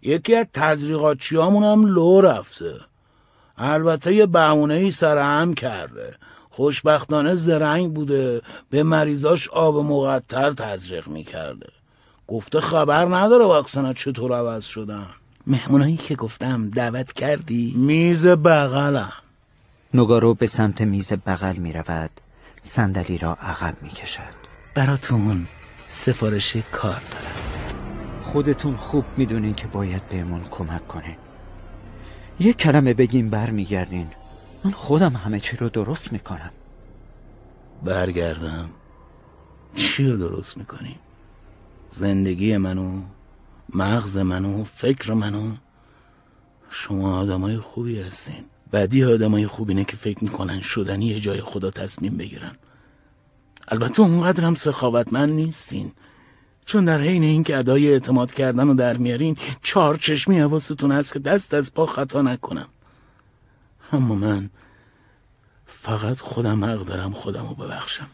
یکی از تزریقاتچیامون هم لو رفته. البته یه بهونه ای سر هم کرده. خوشبختانه زرنگ بوده. به مریضاش آب مقطر تزریق می‌کرده. گفته خبر نداره واکسنا چطور عوض شدن. مهمونایی که گفتم دعوت کردی؟ میز بغلم. نگارو به سمت میز بغل می رود صندلی را عقب می کشد براتون سفارش کار دارم. خودتون خوب می‌دونین که باید بهمون کمک کنین. یه کلمه بگیم برمیگردین. من خودم همه چی رو درست می‌کنم. برگردم. چی رو درست می‌کنی؟ زندگی منو مغز منو فکر منو. شما آدمای خوبی هستین. بعدی آدمای خوبی نه که فکر می‌کنن شدنی یه جای خدا تصمیم بگیرن. البته اونقدر هم سخاوتمند نیستین. چون در حین اینکه ادای اعتماد کردن رو در میارین چهار چشمی حواستون هست که دست از پا خطا نکنم. اما من فقط خودم حق دارم خودم رو ببخشم.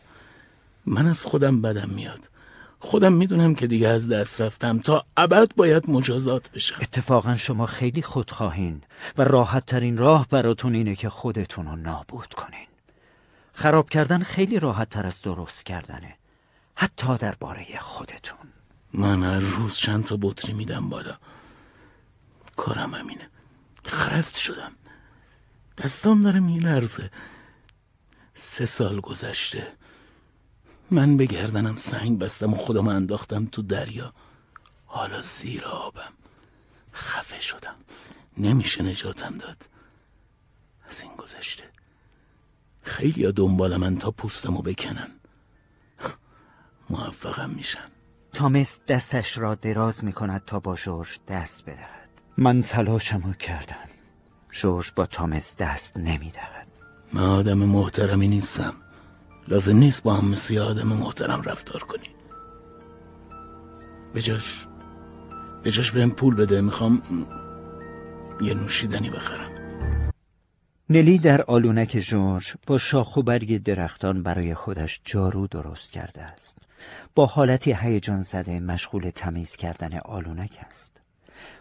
من از خودم بدم میاد. خودم می‌دونم که دیگه از دست رفتم تا ابد باید مجازات بشم. اتفاقا شما خیلی خودخواهین و راحت ترین راه براتون اینه که خودتون رو نابود کنین. خراب کردن خیلی راحت تر از درست کردنه. حتی درباره خودتون. من هر روز چند تا بطری میدم بالا. کارم همینه. خرفت شدم. دستام داره میلرزه. سه سال گذشته. من به گردنم سنگ بستم و خودم انداختم تو دریا. حالا زیر آبم. خفه شدم. نمیشه نجاتم داد. از این گذشته. خیلی دنبال من تا پوستمو بکنن. موفقم میشن. تامس دستش را دراز می کند تا با جورج دست بدهد. من تلاشمو کردم. جورج با تامس دست نمی دهد من آدم محترمی نیستم. لازم نیست با هم مثل آدم محترم رفتار کنی. بجاش بجاش بهم پول بده. می‌خوام یه نوشیدنی بخرم. نلی در آلونک جورج با شاخ و برگ درختان برای خودش جارو درست کرده است. با حالتی هیجان زده مشغول تمیز کردن آلونک است.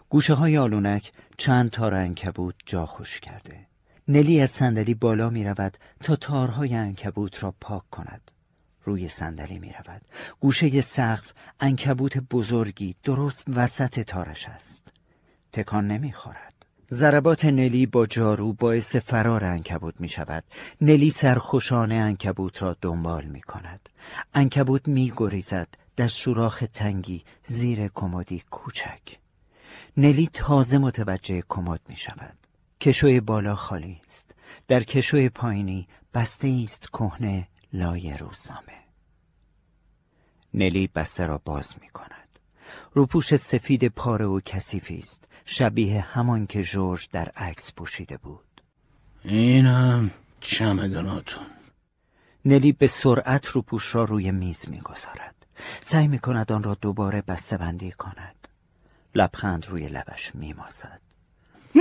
گوشه های آلونک چند تار انکبوت جا خوش کرده. نلی از صندلی بالا می رود تا تارهای انکبوت را پاک کند. روی صندلی می رود گوشه سقف انکبوت بزرگی درست وسط تارش است. تکان نمی خورد ضربات نلی با جارو باعث فرار انکبوت می شود نلی سرخوشانه انکبوت را دنبال می کند انکبوت می گریزد در سوراخ تنگی زیر کمدی کوچک. نلی تازه متوجه کمد می شود کشوی بالا خالی است. در کشوی پایینی بسته است کهنه لای روزنامه. نلی بسته را باز می کند روپوش سفید پاره و کثیفی است. شبیه همان که جورج در عکس پوشیده بود. اینم چمداناتون. نلی به سرعت روپوش را روی میز می‌گذارد. سعی می کند آن را دوباره بسته بندی کند. لبخند روی لبش میماسد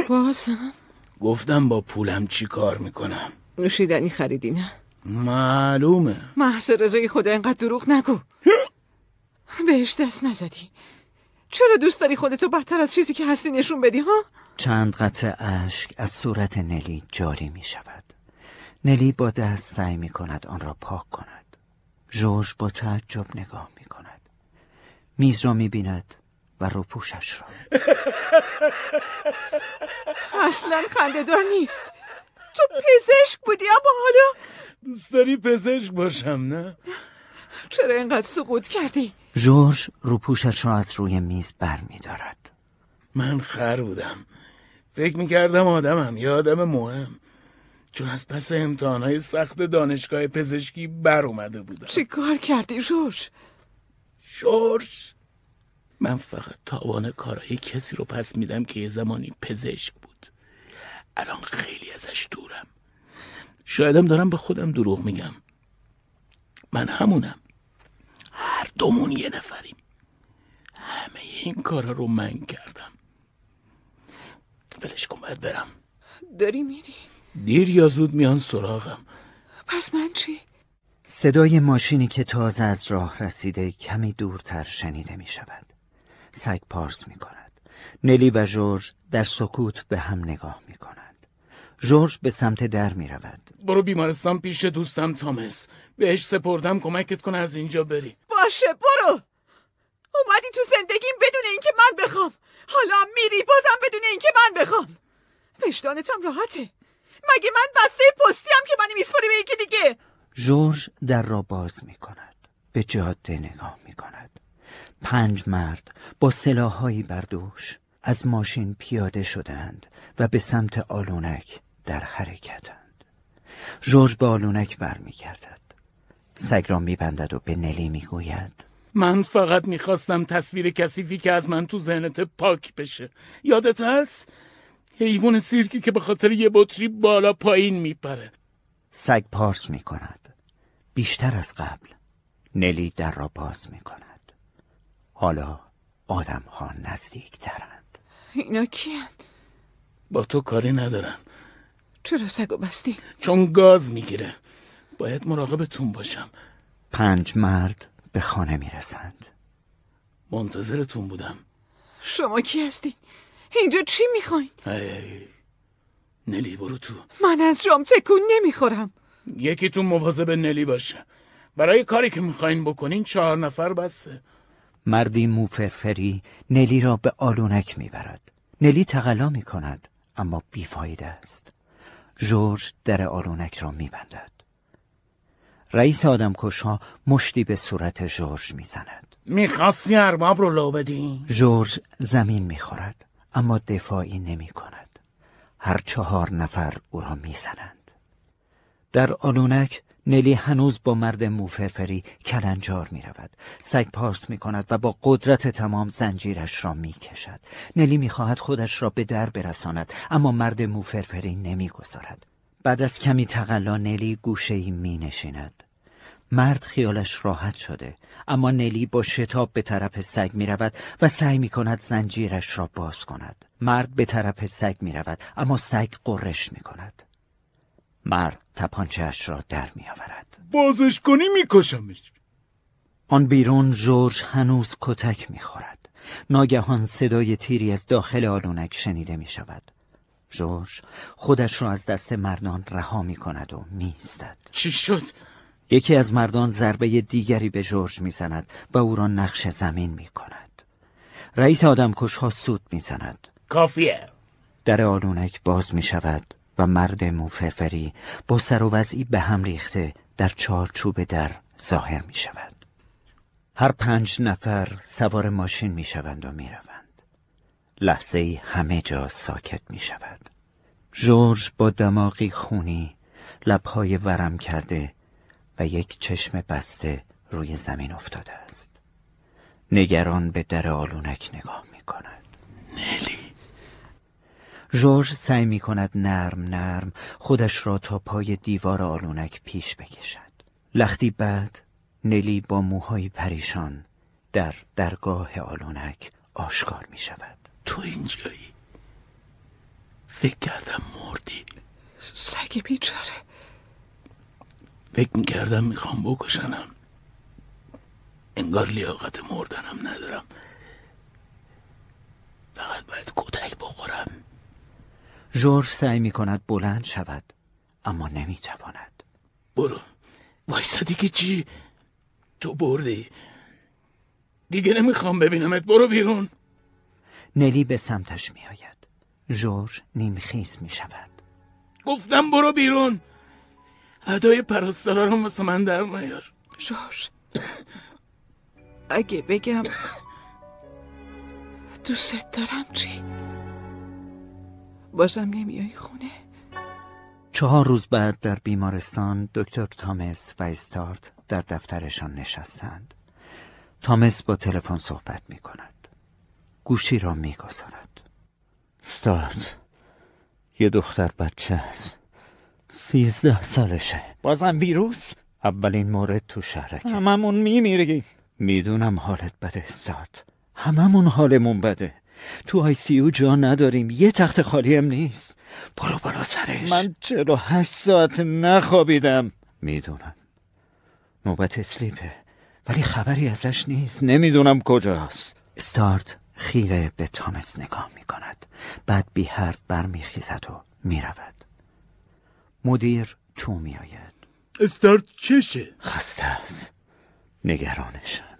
بازم؟ گفتم با پولم چی کار می‌کنم؟ نوشیدنی خریدی نه؟ معلومه. محض رضای خدا اینقدر دروغ نگو. بهش دست نزدی. چرا دوست داری خودتو بدتر از چیزی که هستی نشون بدی ها؟ چند قطره اشک از صورت نلی جاری می شود نلی با دست سعی می کند آن را پاک کند جورج با تعجب نگاه می کند میز را می بیند و روپوشش را اصلا خندهدار نیست تو پزشک بودی اما حالا دوست داری پزشک باشم نه؟ چرا اینقدر سقوط کردی؟ جورج روپوشش را از روی میز بر می دارد. من خر بودم. فکر می‌کردم آدمم یه آدم مهم. چون از پس امتحانهای سخت دانشگاه پزشکی بر اومده بودم. چی کار کردی جورج؟ جورج من فقط تاوان کارهای کسی رو پس میدم که یه زمانی پزشک بود. الان خیلی ازش دورم. شایدم دارم به خودم دروغ میگم. من همونم. هر دومون یه نفریم همه این کارا رو من کردم ولش کن باید برم داری میری؟ دیر یا زود میان سراغم پس من چی؟ صدای ماشینی که تازه از راه رسیده کمی دورتر شنیده می شود. سگ پارس می کند. نلی و جورج در سکوت به هم نگاه می کنند. جورج به سمت در می رود. برو بیمارستان پیش دوستم تامس. بهش سپردم کمکت کنه از اینجا بری. باشه برو. اومدی تو زندگیم بدون اینکه من بخوام. حالا میری بازم بدون اینکه من بخوام. وجدانتم راحته. مگه من بسته پستی هم که منی میسپاری به یکی دیگه؟ جورج در را باز می کند به جاده نگاه می کند پنج مرد با سلاحهایی بر دوش از ماشین پیاده شدند و به سمت آلونک در حرکتند. جورج به آلونک برمیگردد. سگ را میبندد و به نلی می‌گوید. من فقط می‌خواستم تصویر کثیفی که از من تو ذهنت پاک بشه. یادت هست؟ حیوان سیرکی که به خاطر یه بطری بالا پایین میپره. سگ پارس می کند بیشتر از قبل نلی در را باز می کند حالا آدم ها نزدیک ترند اینا کیان؟ با تو کاری ندارم. چرا سگو بستی؟ چون گاز می‌گیره. باید مراقبتون باشم. پنج مرد به خانه می رسند منتظرتون بودم. شما کی هستی؟ اینجا چی می‌خواین؟ ای نلی برو تو. من از جام تکون نمی‌خورم. یکیتون مواظب نلی باشه. برای کاری که می‌خواین بکنین چهار نفر بسه. مردی موفرفری نلی را به آلونک می‌برد. نلی تقلا می کند اما بیفایده است. جورج در آلونک را میبندد. رئیس آدم ها مشتی به صورت جورج می‌زند. می‌خواستی ارباب رو لو بدی؟ جورج زمین می‌خورد اما دفاعی نمی کند هر چهار نفر او را می‌زنند. در آلونک نلی هنوز با مرد موفرفری کلنجار می رود. سگ پارس می کند و با قدرت تمام زنجیرش را می کشد. نلی می خواهد خودش را به در برساند اما مرد موفرفری نمی گذارد. بعد از کمی تقلا نلی گوشه ای می نشیند. مرد خیالش راحت شده اما نلی با شتاب به طرف سگ می رود و سعی می کند زنجیرش را باز کند مرد به طرف سگ می رود اما سگ قرش می کند مرد تپانچهش را در می آورد بازش کنی میکشمش آن بیرون جورج هنوز کتک می خورد ناگهان صدای تیری از داخل آلونک شنیده می شود جورج خودش را از دست مردان رها می کند و می استد. چی شد؟ یکی از مردان ضربه دیگری به جورج می‌زند و او را نقش زمین می کند. رئیس آدمکش ها سود می‌زند. کافیه در آلونک باز می شود و مرد موفرفری با سر و وضعی به هم ریخته در چارچوب در ظاهر می شود. هر پنج نفر سوار ماشین می شوند و می روند. لحظه ای همه جا ساکت می شود. جورج با دماغی خونی لبهای ورم کرده و یک چشم بسته روی زمین افتاده است. نگران به در آلونک نگاه می کند. نلی جورج سعی می کند نرم نرم خودش را تا پای دیوار آلونک پیش بکشد. لختی بعد نلی با موهای پریشان در درگاه آلونک آشکار می شود. تو اینجایی؟ فکر کردم مردی. سگ بیچاره. فکر می‌کردم می‌خوام بکشنم. انگار لیاقت مردنم ندارم. فقط باید کتک بخورم. جورج سعی می کند بلند شود اما نمی تواند. برو وایسادی که چی تو بردی دیگه نمی‌خوام ببینمت برو بیرون نلی به سمتش می آید. جورج نیمخیز می شود. گفتم برو بیرون ادای پرستارا رو واسه من در نیار جورج اگه بگم دوست دارم چی؟ بازم نمیای خونه؟ چهار روز بعد در بیمارستان دکتر تامس و استارت در دفترشان نشستند. تامس با تلفن صحبت می کند. گوشی را می گذارد. استارت یه دختر بچه است. سیزده سالشه. بازم ویروس؟ اولین مورد تو شهرک هممون میمیریم می‌دونم حالت بده استارت هممون حالمون بده تو آی سی او جا نداریم. یه تخت خالی هم نیست. برو بالا سرش. من چرا هشت ساعت نخوابیدم؟ می‌دونم. نوبت اسلیپه. ولی خبری ازش نیست. نمی‌دونم کجاست. استارت خیره به تامس نگاه می‌کند. بعد بی حرف برمیخیزد و می‌رود. مدیر تو میآید. استارت چشه؟ خسته است نگرانشم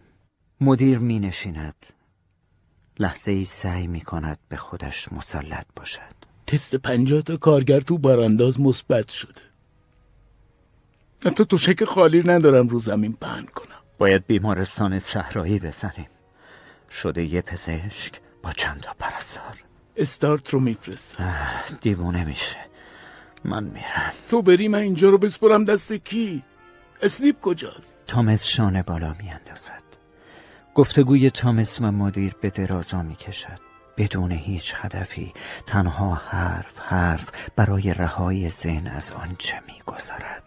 مدیر می نشیند لحظه ای سعی می کند به خودش مسلط باشد. تست پنجاه تا کارگر تو بارانداز مثبت شده. حتی شک خالی ندارم رو زمین پهن کنم. باید بیمارستان صحرایی بزنیم. شده یه پزشک با چند تا پرستار. استارت رو میفرستم دیوونه میشه. من میرم. تو بری من اینجا رو بسپرم دست کی؟ اسلیپ کجاست؟ تامس شانه بالا میاندازد. گفتگوی تامس و مدیر به درازا می‌کشد. بدون هیچ هدفی تنها حرف حرف برای رهایی ذهن از آنچه میگذرد.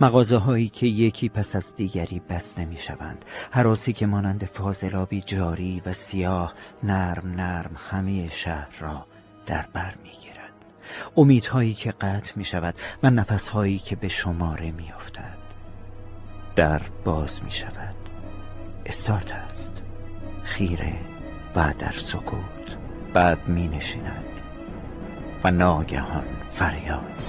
مغازه هایی که یکی پس از دیگری بسته می شوند حراسی که مانند فاضلابی جاری و سیاه نرم نرم همه شهر را در بر می گیرد امیدهایی که قطع می شود و نفسهایی که به شماره می افتد. در باز می شود استارت است. خیره و در سکوت بعد می نشیند و ناگهان فریاد.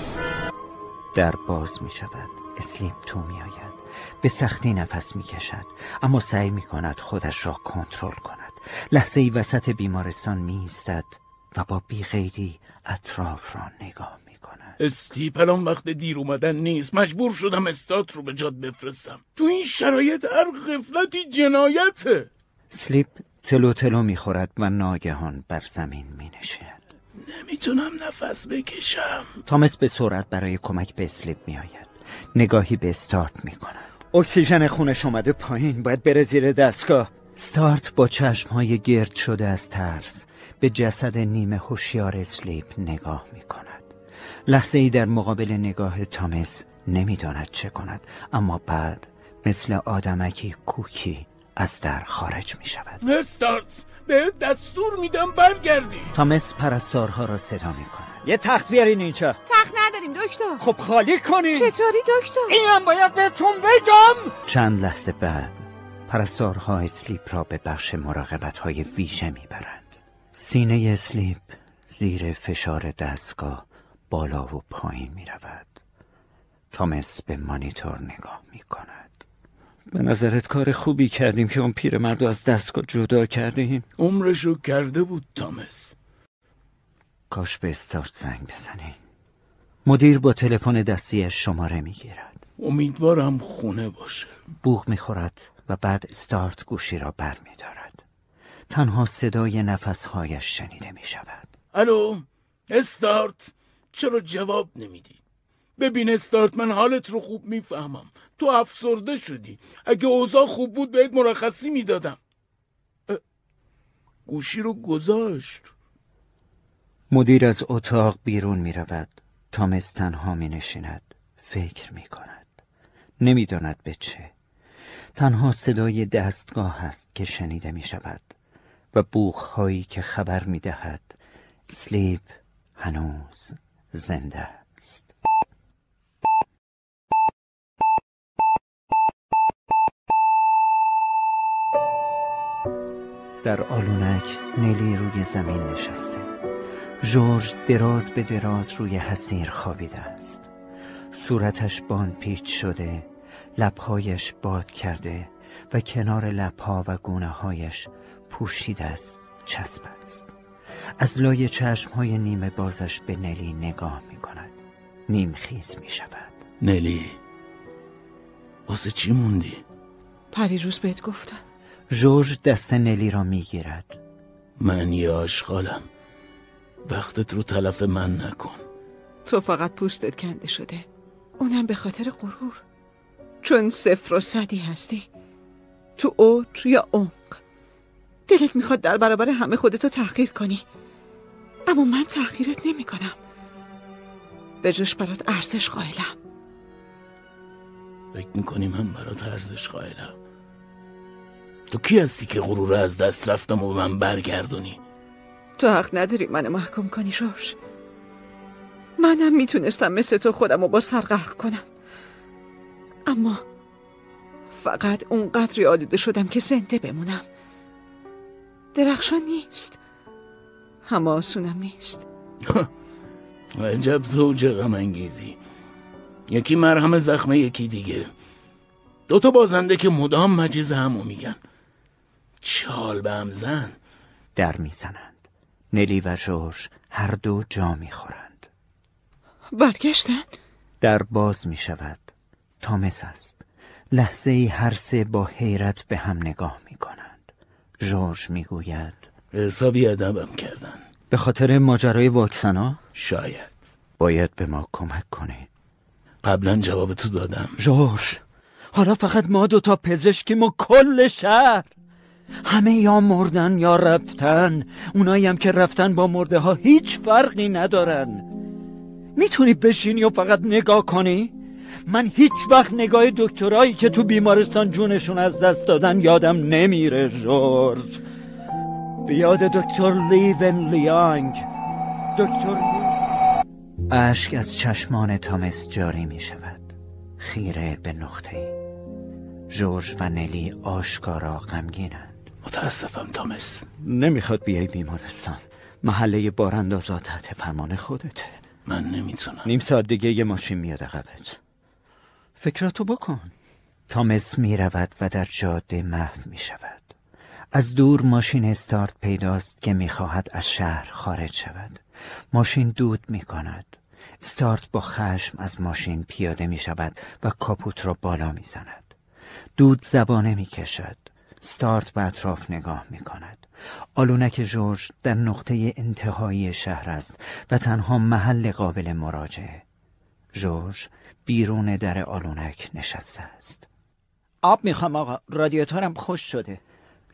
در باز می شود. اسلیپ تو می آید. به سختی نفس می کشد. اما سعی می کند خودش را کنترل کند. لحظه ای وسط بیمارستان می ایستد و با بی‌قیدی اطراف را نگاه الان وقت دیر اومدن نیست. مجبور شدم استات رو به جات بفرستم. تو این شرایط هر غفلتی جنایته. اسلیپ تلو تلو می‌خورد و ناگهان بر زمین می نشیند نمی‌تونم نفس بکشم. تامس به سرعت برای کمک به اسلیپ می آید نگاهی به استارت می کند اکسیژن خونش اومده پایین. باید بره زیر دستگاه. ستارت با چشمهای گرد شده از ترس به جسد نیمه هوشیار اسلیپ نگاه می کند لحظه ای در مقابل نگاه تامس نمی‌داند چه کند اما بعد مثل آدمکی کوکی از در خارج می شود استارت به دستور میدم برگردی. تامس پرستارها را صدا می کند یه تخت بیارین اینجا. تخت نداریم دکتر. خب خالی کنین. چطوری دکتر؟ اینم باید بهتون بگم. چند لحظه بعد پرستارها اسلیپ را به بخش مراقبت های ویژه می‌برند. سینه اسلیپ زیر فشار دستگاه بالا و پایین می رود تامس به مانیتور نگاه می کند به نظرت کار خوبی کردیم که اون پیرمرد از دستگاه جدا کردیم؟ عمرشو کرده بود تامس کاش به استارت زنگ بزنین مدیر با تلفن دستیش شماره می‌گیرد. امیدوارم خونه باشه. بوغ می‌خورد و بعد استارت گوشی را بر میدارد تنها صدای نفسهایش شنیده می شود الو استارت! چرا جواب نمیدی؟ ببین استارت من حالت رو خوب می‌فهمم. تو افسرده شدی. اگه اوضاع خوب بود بهت مرخصی می‌دادم. گوشی رو گذاشت. مدیر از اتاق بیرون می رود تامس تنها می نشیند فکر می کند نمی‌داند به چه. تنها صدای دستگاه است که شنیده می شود و بوخ هایی که خبر می دهد سلیپ هنوز زنده است. در آلونک نیلی روی زمین نشسته. جورج دراز به دراز روی حسیر خوابیده است. صورتش بان پیچ شده لبهایش باد کرده و کنار لبها و گونه هایش پوشیده است چسب است. از لای چشم های نیمه بازش به نلی نگاه می کند نیم خیز می شود نلی واسه چی موندی؟ پری روز بهت گفتم. جورج دست نلی را می گیرد من یه آشغالم. وقتت رو تلف من نکن. تو فقط پوستت کنده شده. اونم به خاطر غرور. چون صفر و صدی هستی. تو اوج یا عمق. دلت می‌خواد در برابر همه خودتو تحقیر کنی. اما من تحقیرت نمی کنم به جوش برات ارزش قائلم. فکر می‌کنی من برات ارزش قائلم؟ تو کی هستی که غرور از دست رفتم و به من برگردونی؟ تو حق نداری منو محکوم کنی شورش منم می‌تونستم مثل تو خودم رو با سر غرق کنم. اما فقط اونقدری آلوده شدم که زنده بمونم. درخشان نیست. اما آسونم نیست. عجب زوج غم یکی مرهم زخمه یکی دیگه. دوتا بازنده که مدام مجیز همو میگن. چال به هم زن. در می‌زنند. نلی و جورج هر دو جا می‌خورند. برگشتن؟ در باز می‌شود. تامس است. لحظه ای هر سه با حیرت به هم نگاه می‌کنند. جورج می‌گوید. حسابی ادبم کردن. به خاطر ماجرای واکسنا؟ شاید. باید به ما کمک کنی. قبلا جواب تو دادم. جورج حالا فقط ما دوتا پزشکیم و کل شهر. همه یا مردن یا رفتن. اونایی هم که رفتن با مرده ها هیچ فرقی ندارن. می‌تونی بشینی و فقط نگاه کنی؟ من هیچ وقت نگاه دکترایی که تو بیمارستان جونشون از دست دادن یادم نمیره جورج. به یاد دکتر لیون لیانگ. دکتر اشک از چشمان تامس جاری می شود خیره به نقطه جورج و نلی آشکارا غمگینند. متاسفم تامس. نمی‌خواد بیای بیمارستان. محله باراندازا تحت فرمان خودته. من نمی‌تونم. نیم ساعت دیگه یه ماشین میاد عقبت. فکراتو بکن تامس می‌رود و در جاده محو می‌شود از دور ماشین استارت پیداست که می‌خواهد از شهر خارج شود ماشین دود می‌کند استارت با خشم از ماشین پیاده می شود و کاپوت را بالا می زند. دود زبانه می کشد. ستارت به اطراف نگاه می کند. آلونک جورج در نقطه انتهایی شهر است و تنها محل قابل مراجعه. جورج بیرون در آلونک نشسته است. آب می‌خوام آقا رادیاتورم خوش شده.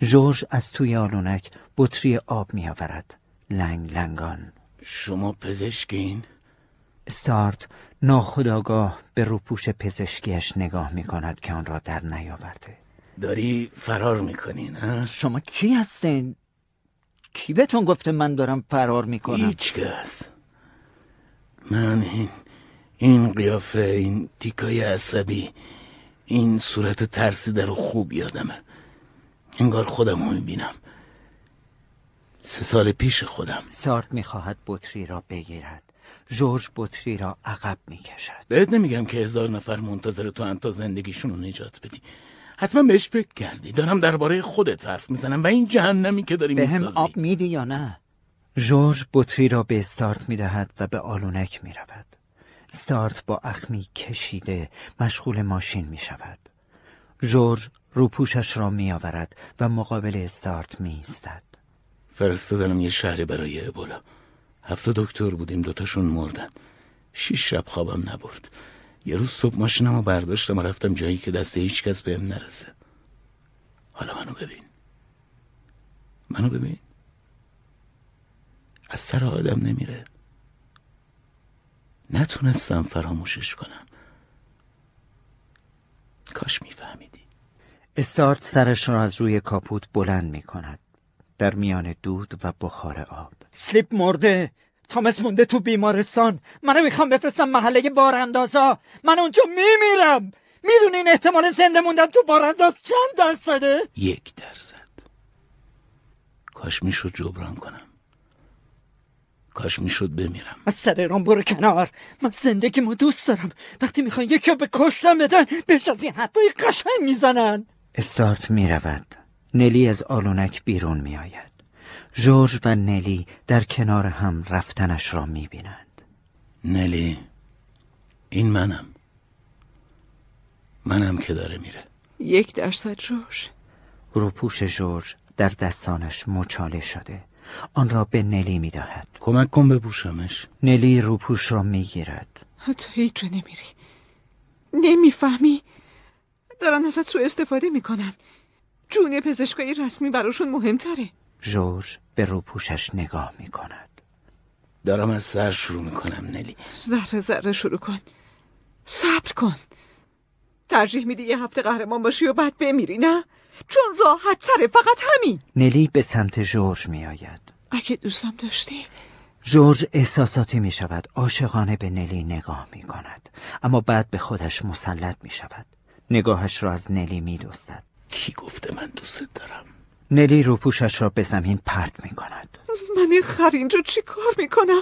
جورج از توی آلونک بطری آب میآورد. لنگ لنگان. شما پزشکین؟ استارت ناخداگاه به روپوش پزشکیش نگاه می کند که آن را در نیاورده داری فرار می‌کنی نه؟ شما کی هستین؟ کی بهتون گفته من دارم فرار می‌کنم؟ هیچ کس من این این قیافه این تیکای عصبی این صورت ترسیده رو خوب یادمه. انگار خودم رو می‌بینم. سه سال پیش خودم. سارت می‌خواهد بطری را بگیرد. جورج بطری را عقب می کشد بهت نمیگم که هزار نفر منتظر تو تا زندگیشون رو نجات بدی. حتما بهش فکر کردی. دارم درباره خودت حرف می‌زنم و این جهنمی که داری به هم آب میدی یا نه؟ جورج بطری را به استارت می‌دهد و به آلونک می‌رود. استارت با اخمی کشیده مشغول ماشین می شود جورج روپوشش را می آورد و مقابل استارت می ایستد فرستادنم یه شهری برای ابولا. هفته دکتر بودیم دوتاشون مردن. شیش شب خوابم نبرد. یه روز صبح ماشینم رو برداشتم و رفتم جایی که دست هیچ کس بهم نرسه. حالا منو ببین. منو ببین. از سر آدم نمیره. نتونستم فراموشش کنم. کاش میفهمیدی. استارت سرش را از روی کاپوت بلند می کند در میان دود و بخار آب. سلیپ مرده. تامس مونده تو بیمارستان. منو می‌خوام بفرستم محله باراندازا. من اونجا میمیرم. می‌دونین احتمال زنده موندن تو بارانداز چند درصده؟ یک درصد. کاش می‌شد جبران کنم. کاش می‌شد بمیرم. از سر ایران برو کنار. من زندگیمو دوست دارم. وقتی می‌خوان یکی رو به کشتم بدن بهش از این حرفای قشنگ می‌زنن. استارت می‌رود. نلی از آلونک بیرون میآید. جورج و نلی در کنار هم رفتنش را می‌بینند. نلی این منم. منم که داره میره. یک درصد جورج. روپوش جورج در دستانش مچاله شده. آن را به نلی می‌دهد. کمک کن بپوشمش. نلی روپوش را می‌گیرد. تو هیچ نمیری. نمی‌فهمی؟ دارن ازت سو استفاده می‌کنن. جون پزشکای رسمی براشون مهمتره. جورج به روپوشش نگاه می کند دارم از سر شروع می‌کنم نلی. ذره ذره شروع کن. صبر کن. ترجیح میدی یه هفته قهرمان باشی و بعد بمیری نه؟ چون راحت تره فقط همین. نلی به سمت جورج می آید اگه دوستم داشتی؟ جورج احساساتی می شود عاشقانه به نلی نگاه می کند اما بعد به خودش مسلط می شود نگاهش را از نلی می دوستد. کی گفته من دوست دارم؟ نلی روپوشش را به زمین پرت می کند من این خر اینجا چی کار می کنم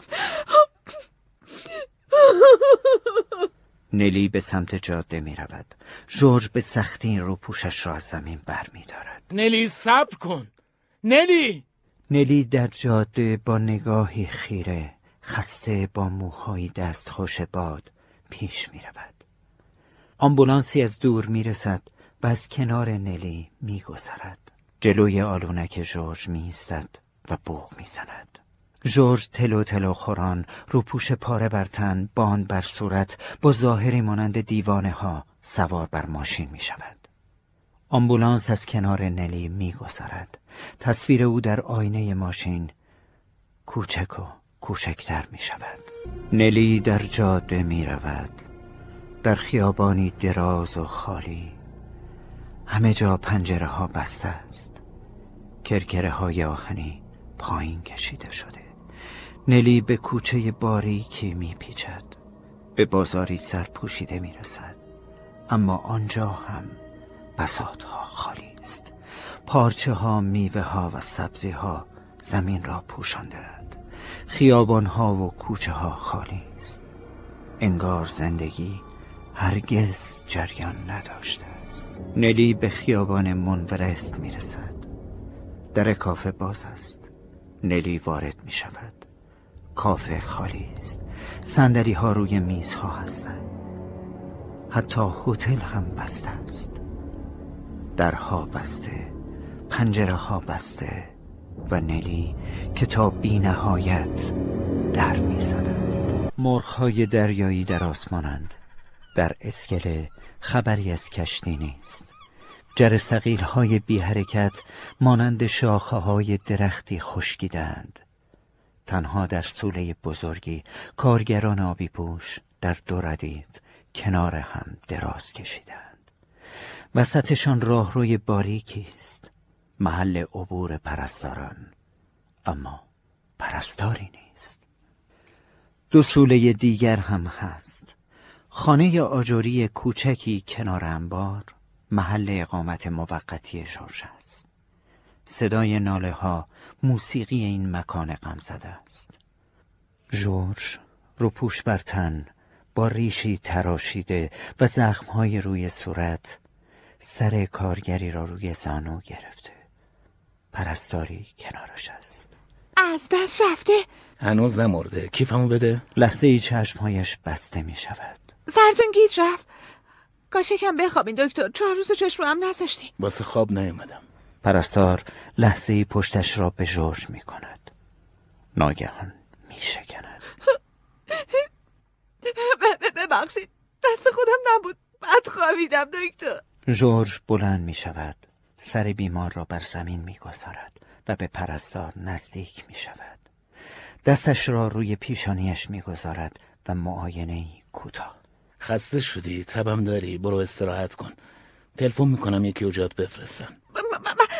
نلی به سمت جاده می رود. جورج به سختی این رو پوشش را از زمین بر می دارد. نلی صبر کن. نلی! نلی در جاده با نگاهی خیره خسته با موهای دست خوش باد پیش می رود. آمبولانسی از دور می رسد و از کنار نلی می گذرد. جلوی آلونک جورج می ایستد و بوغ می زند. جورج تلو تلو خوران رو پوش پاره بر تن باند بر صورت با ظاهری مانند دیوانه ها سوار بر ماشین می شود. آمبولانس از کنار نلی می گذرد. تصویر او در آینه ماشین کوچک و کوچکتر می شود. نلی در جاده می رود. در خیابانی دراز و خالی همه جا پنجره ها بسته است کرکره های آهنی پایین کشیده شده نلی به کوچه باریکی میپیچد به بازاری سرپوشیده می‌رسد. اما آنجا هم بساطها خالی است. پارچه ها میوه ها و سبزی ها زمین را پوشاندهاند. خیابان ها و کوچه ها خالی است. انگار زندگی هرگز جریان نداشته است. نلی به خیابان منورست می‌رسد. در کافه باز است. نلی وارد می شود کافه خالی است. سندلی ها روی میز ها هستند. حتی هتل هم بسته است. درها بسته پنجره ها بسته و نلی که تا بی نهایت در می‌زند مرغ های دریایی در آسمانند. در اسکله خبری از کشتی نیست. جر سقیل های بی حرکت مانند شاخه های درختی خشکیدند تنها در سوله بزرگی کارگران آبی پوش در دو ردیف کنار هم دراز کشیدند. وسطشان راهروی باریکی است. محل عبور پرستاران. اما پرستاری نیست. دو سوله دیگر هم هست. خانه آجوری کوچکی کنار انبار محل اقامت موقتی جورج است. صدای ناله ها موسیقی این مکان غم زده است. جورج روپوش بر تن با ریشی تراشیده و زخمهای روی صورت سر کارگری را روی زانو گرفته. پرستاری کنارش است. از دست رفته. هنوز نمرده. کیفمو بده؟ لحظه ای چشمهایش بسته می شود سرتون گیج رفت. کاش یکم بخوابین دکتر. چهار روز چشم رو هم نذاشتی واسه خواب نیومدم. پرستار لحظه پشتش را به جورج می کند ناگهان می شکند ببخشید دست خودم نبود. بعد خوابیدم دکتر. جورج بلند می شود سر بیمار را بر زمین می گذارد و به پرستار نزدیک می شود دستش را روی پیشانیش می گذارد و معاینه کوتاه. خسته شدی تبم داری. برو استراحت کن. تلفن می‌کنم یکی اوجات بفرستن. من,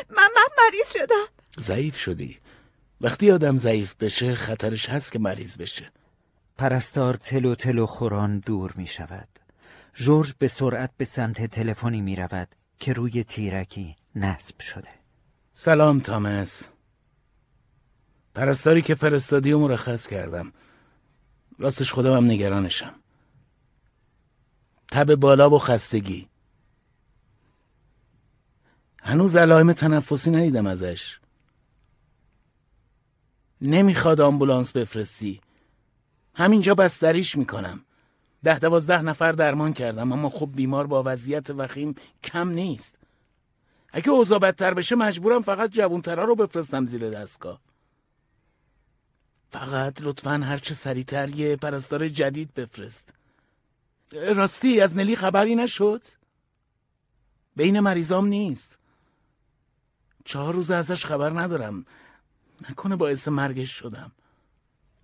من مریض شدم. ضعیف شدی. وقتی آدم ضعیف بشه خطرش هست که مریض بشه. پرستار تلو تلو خوران دور می شود. جورج به سرعت به سمت تلفنی می رود که روی تیرکی نصب شده. سلام تامس. پرستاری که فرستادی و مرخص کردم. راستش خودم هم نگرانشم. تب بالا و خستگی. هنوز علائم تنفسی ندیدم ازش. نمی‌خواد آمبولانس بفرستی. همینجا بستریش می‌کنم. ده دوازده نفر درمان کردم اما خب بیمار با وضعیت وخیم کم نیست. اگه اوضاع بدتر بشه مجبورم فقط جوونترا رو بفرستم زیر دستگاه. فقط لطفا هرچه سریعتر یه پرستار جدید بفرست. راستی از نلی خبری نشد؟ بین مریضام نیست. چهار روز ازش خبر ندارم. نکنه باعث مرگش شدم.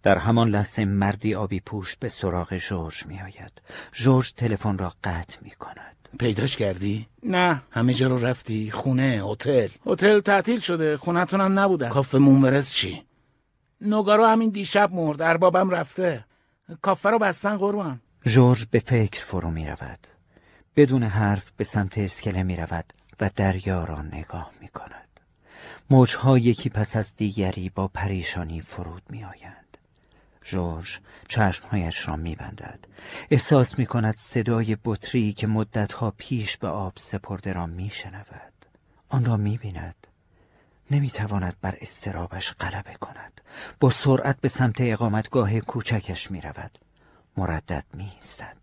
در همان لحظه مردی آبی پوش به سراغ جورج می آید جورج تلفن را قطع می کند پیداش کردی؟ نه. همه جا رو رفتی؟ خونه؟ هتل؟ هتل تعطیل شده. خونتونم نبودم کافه مونورس چی؟ نگارو همین دیشب مرد. اربابم رفته. کافه رو بستن قربان. جورج به فکر فرو می رود بدون حرف به سمت اسکله می رود و دریا را نگاه می کند موجها یکی پس از دیگری با پریشانی فرود می آیند جورج چشمهایش را میبندد. احساس می‌کند صدای بطری که مدتها پیش به آب سپرده را میشنود. آن را می‌بیند. نمی‌تواند بر استرابش غلبه کند. با سرعت به سمت اقامتگاه کوچکش می‌رود. مردد میستد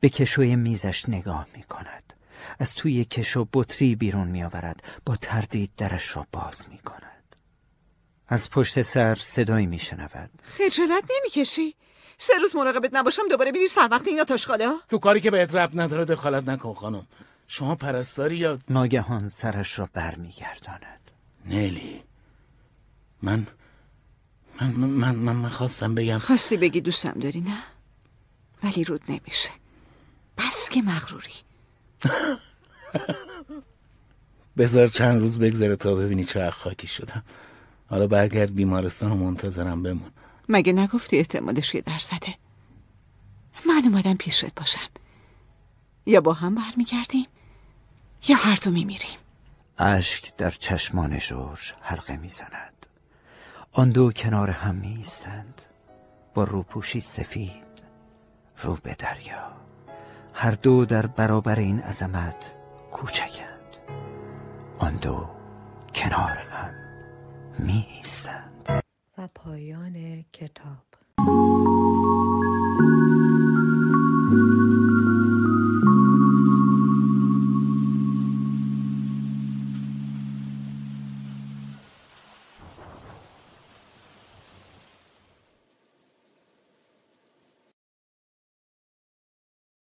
به کشوی میزش نگاه می‌کند. از توی کشو بطری بیرون میآورد با تردید درش را باز می‌کند. از پشت سر صدایی میشنود. خجالت نمی‌کشی؟ سه روز مراقبت نباشم دوباره بیری سر وقت اینا تاشخاله ها؟ تو کاری که بهت رب نداره دخالت نکن خانم. شما پرستاری یا ناگهان سرش را برمیگرداند. نلی من من من من, من خواستم بگم خواستی بگی دوستم داری نه؟ ولی رود نمیشه. بس که مغروری. بذار چند روز بگذره تا ببینی چه خاکی شدم. حالا برگرد بیمارستان و منتظرم بمون. مگه نگفتی احتمالش یه درصده؟ من اومدم پیشت باشم. یا با هم برمیگردیم یا هر دو میمیریم. اشک در چشمان جورج حلقه می‌زند. آن دو کنار هم میستند با روپوشی سفید رو به دریا. هر دو در برابر این عظمت کوچکند. آن دو کنار هم می و پایان کتاب.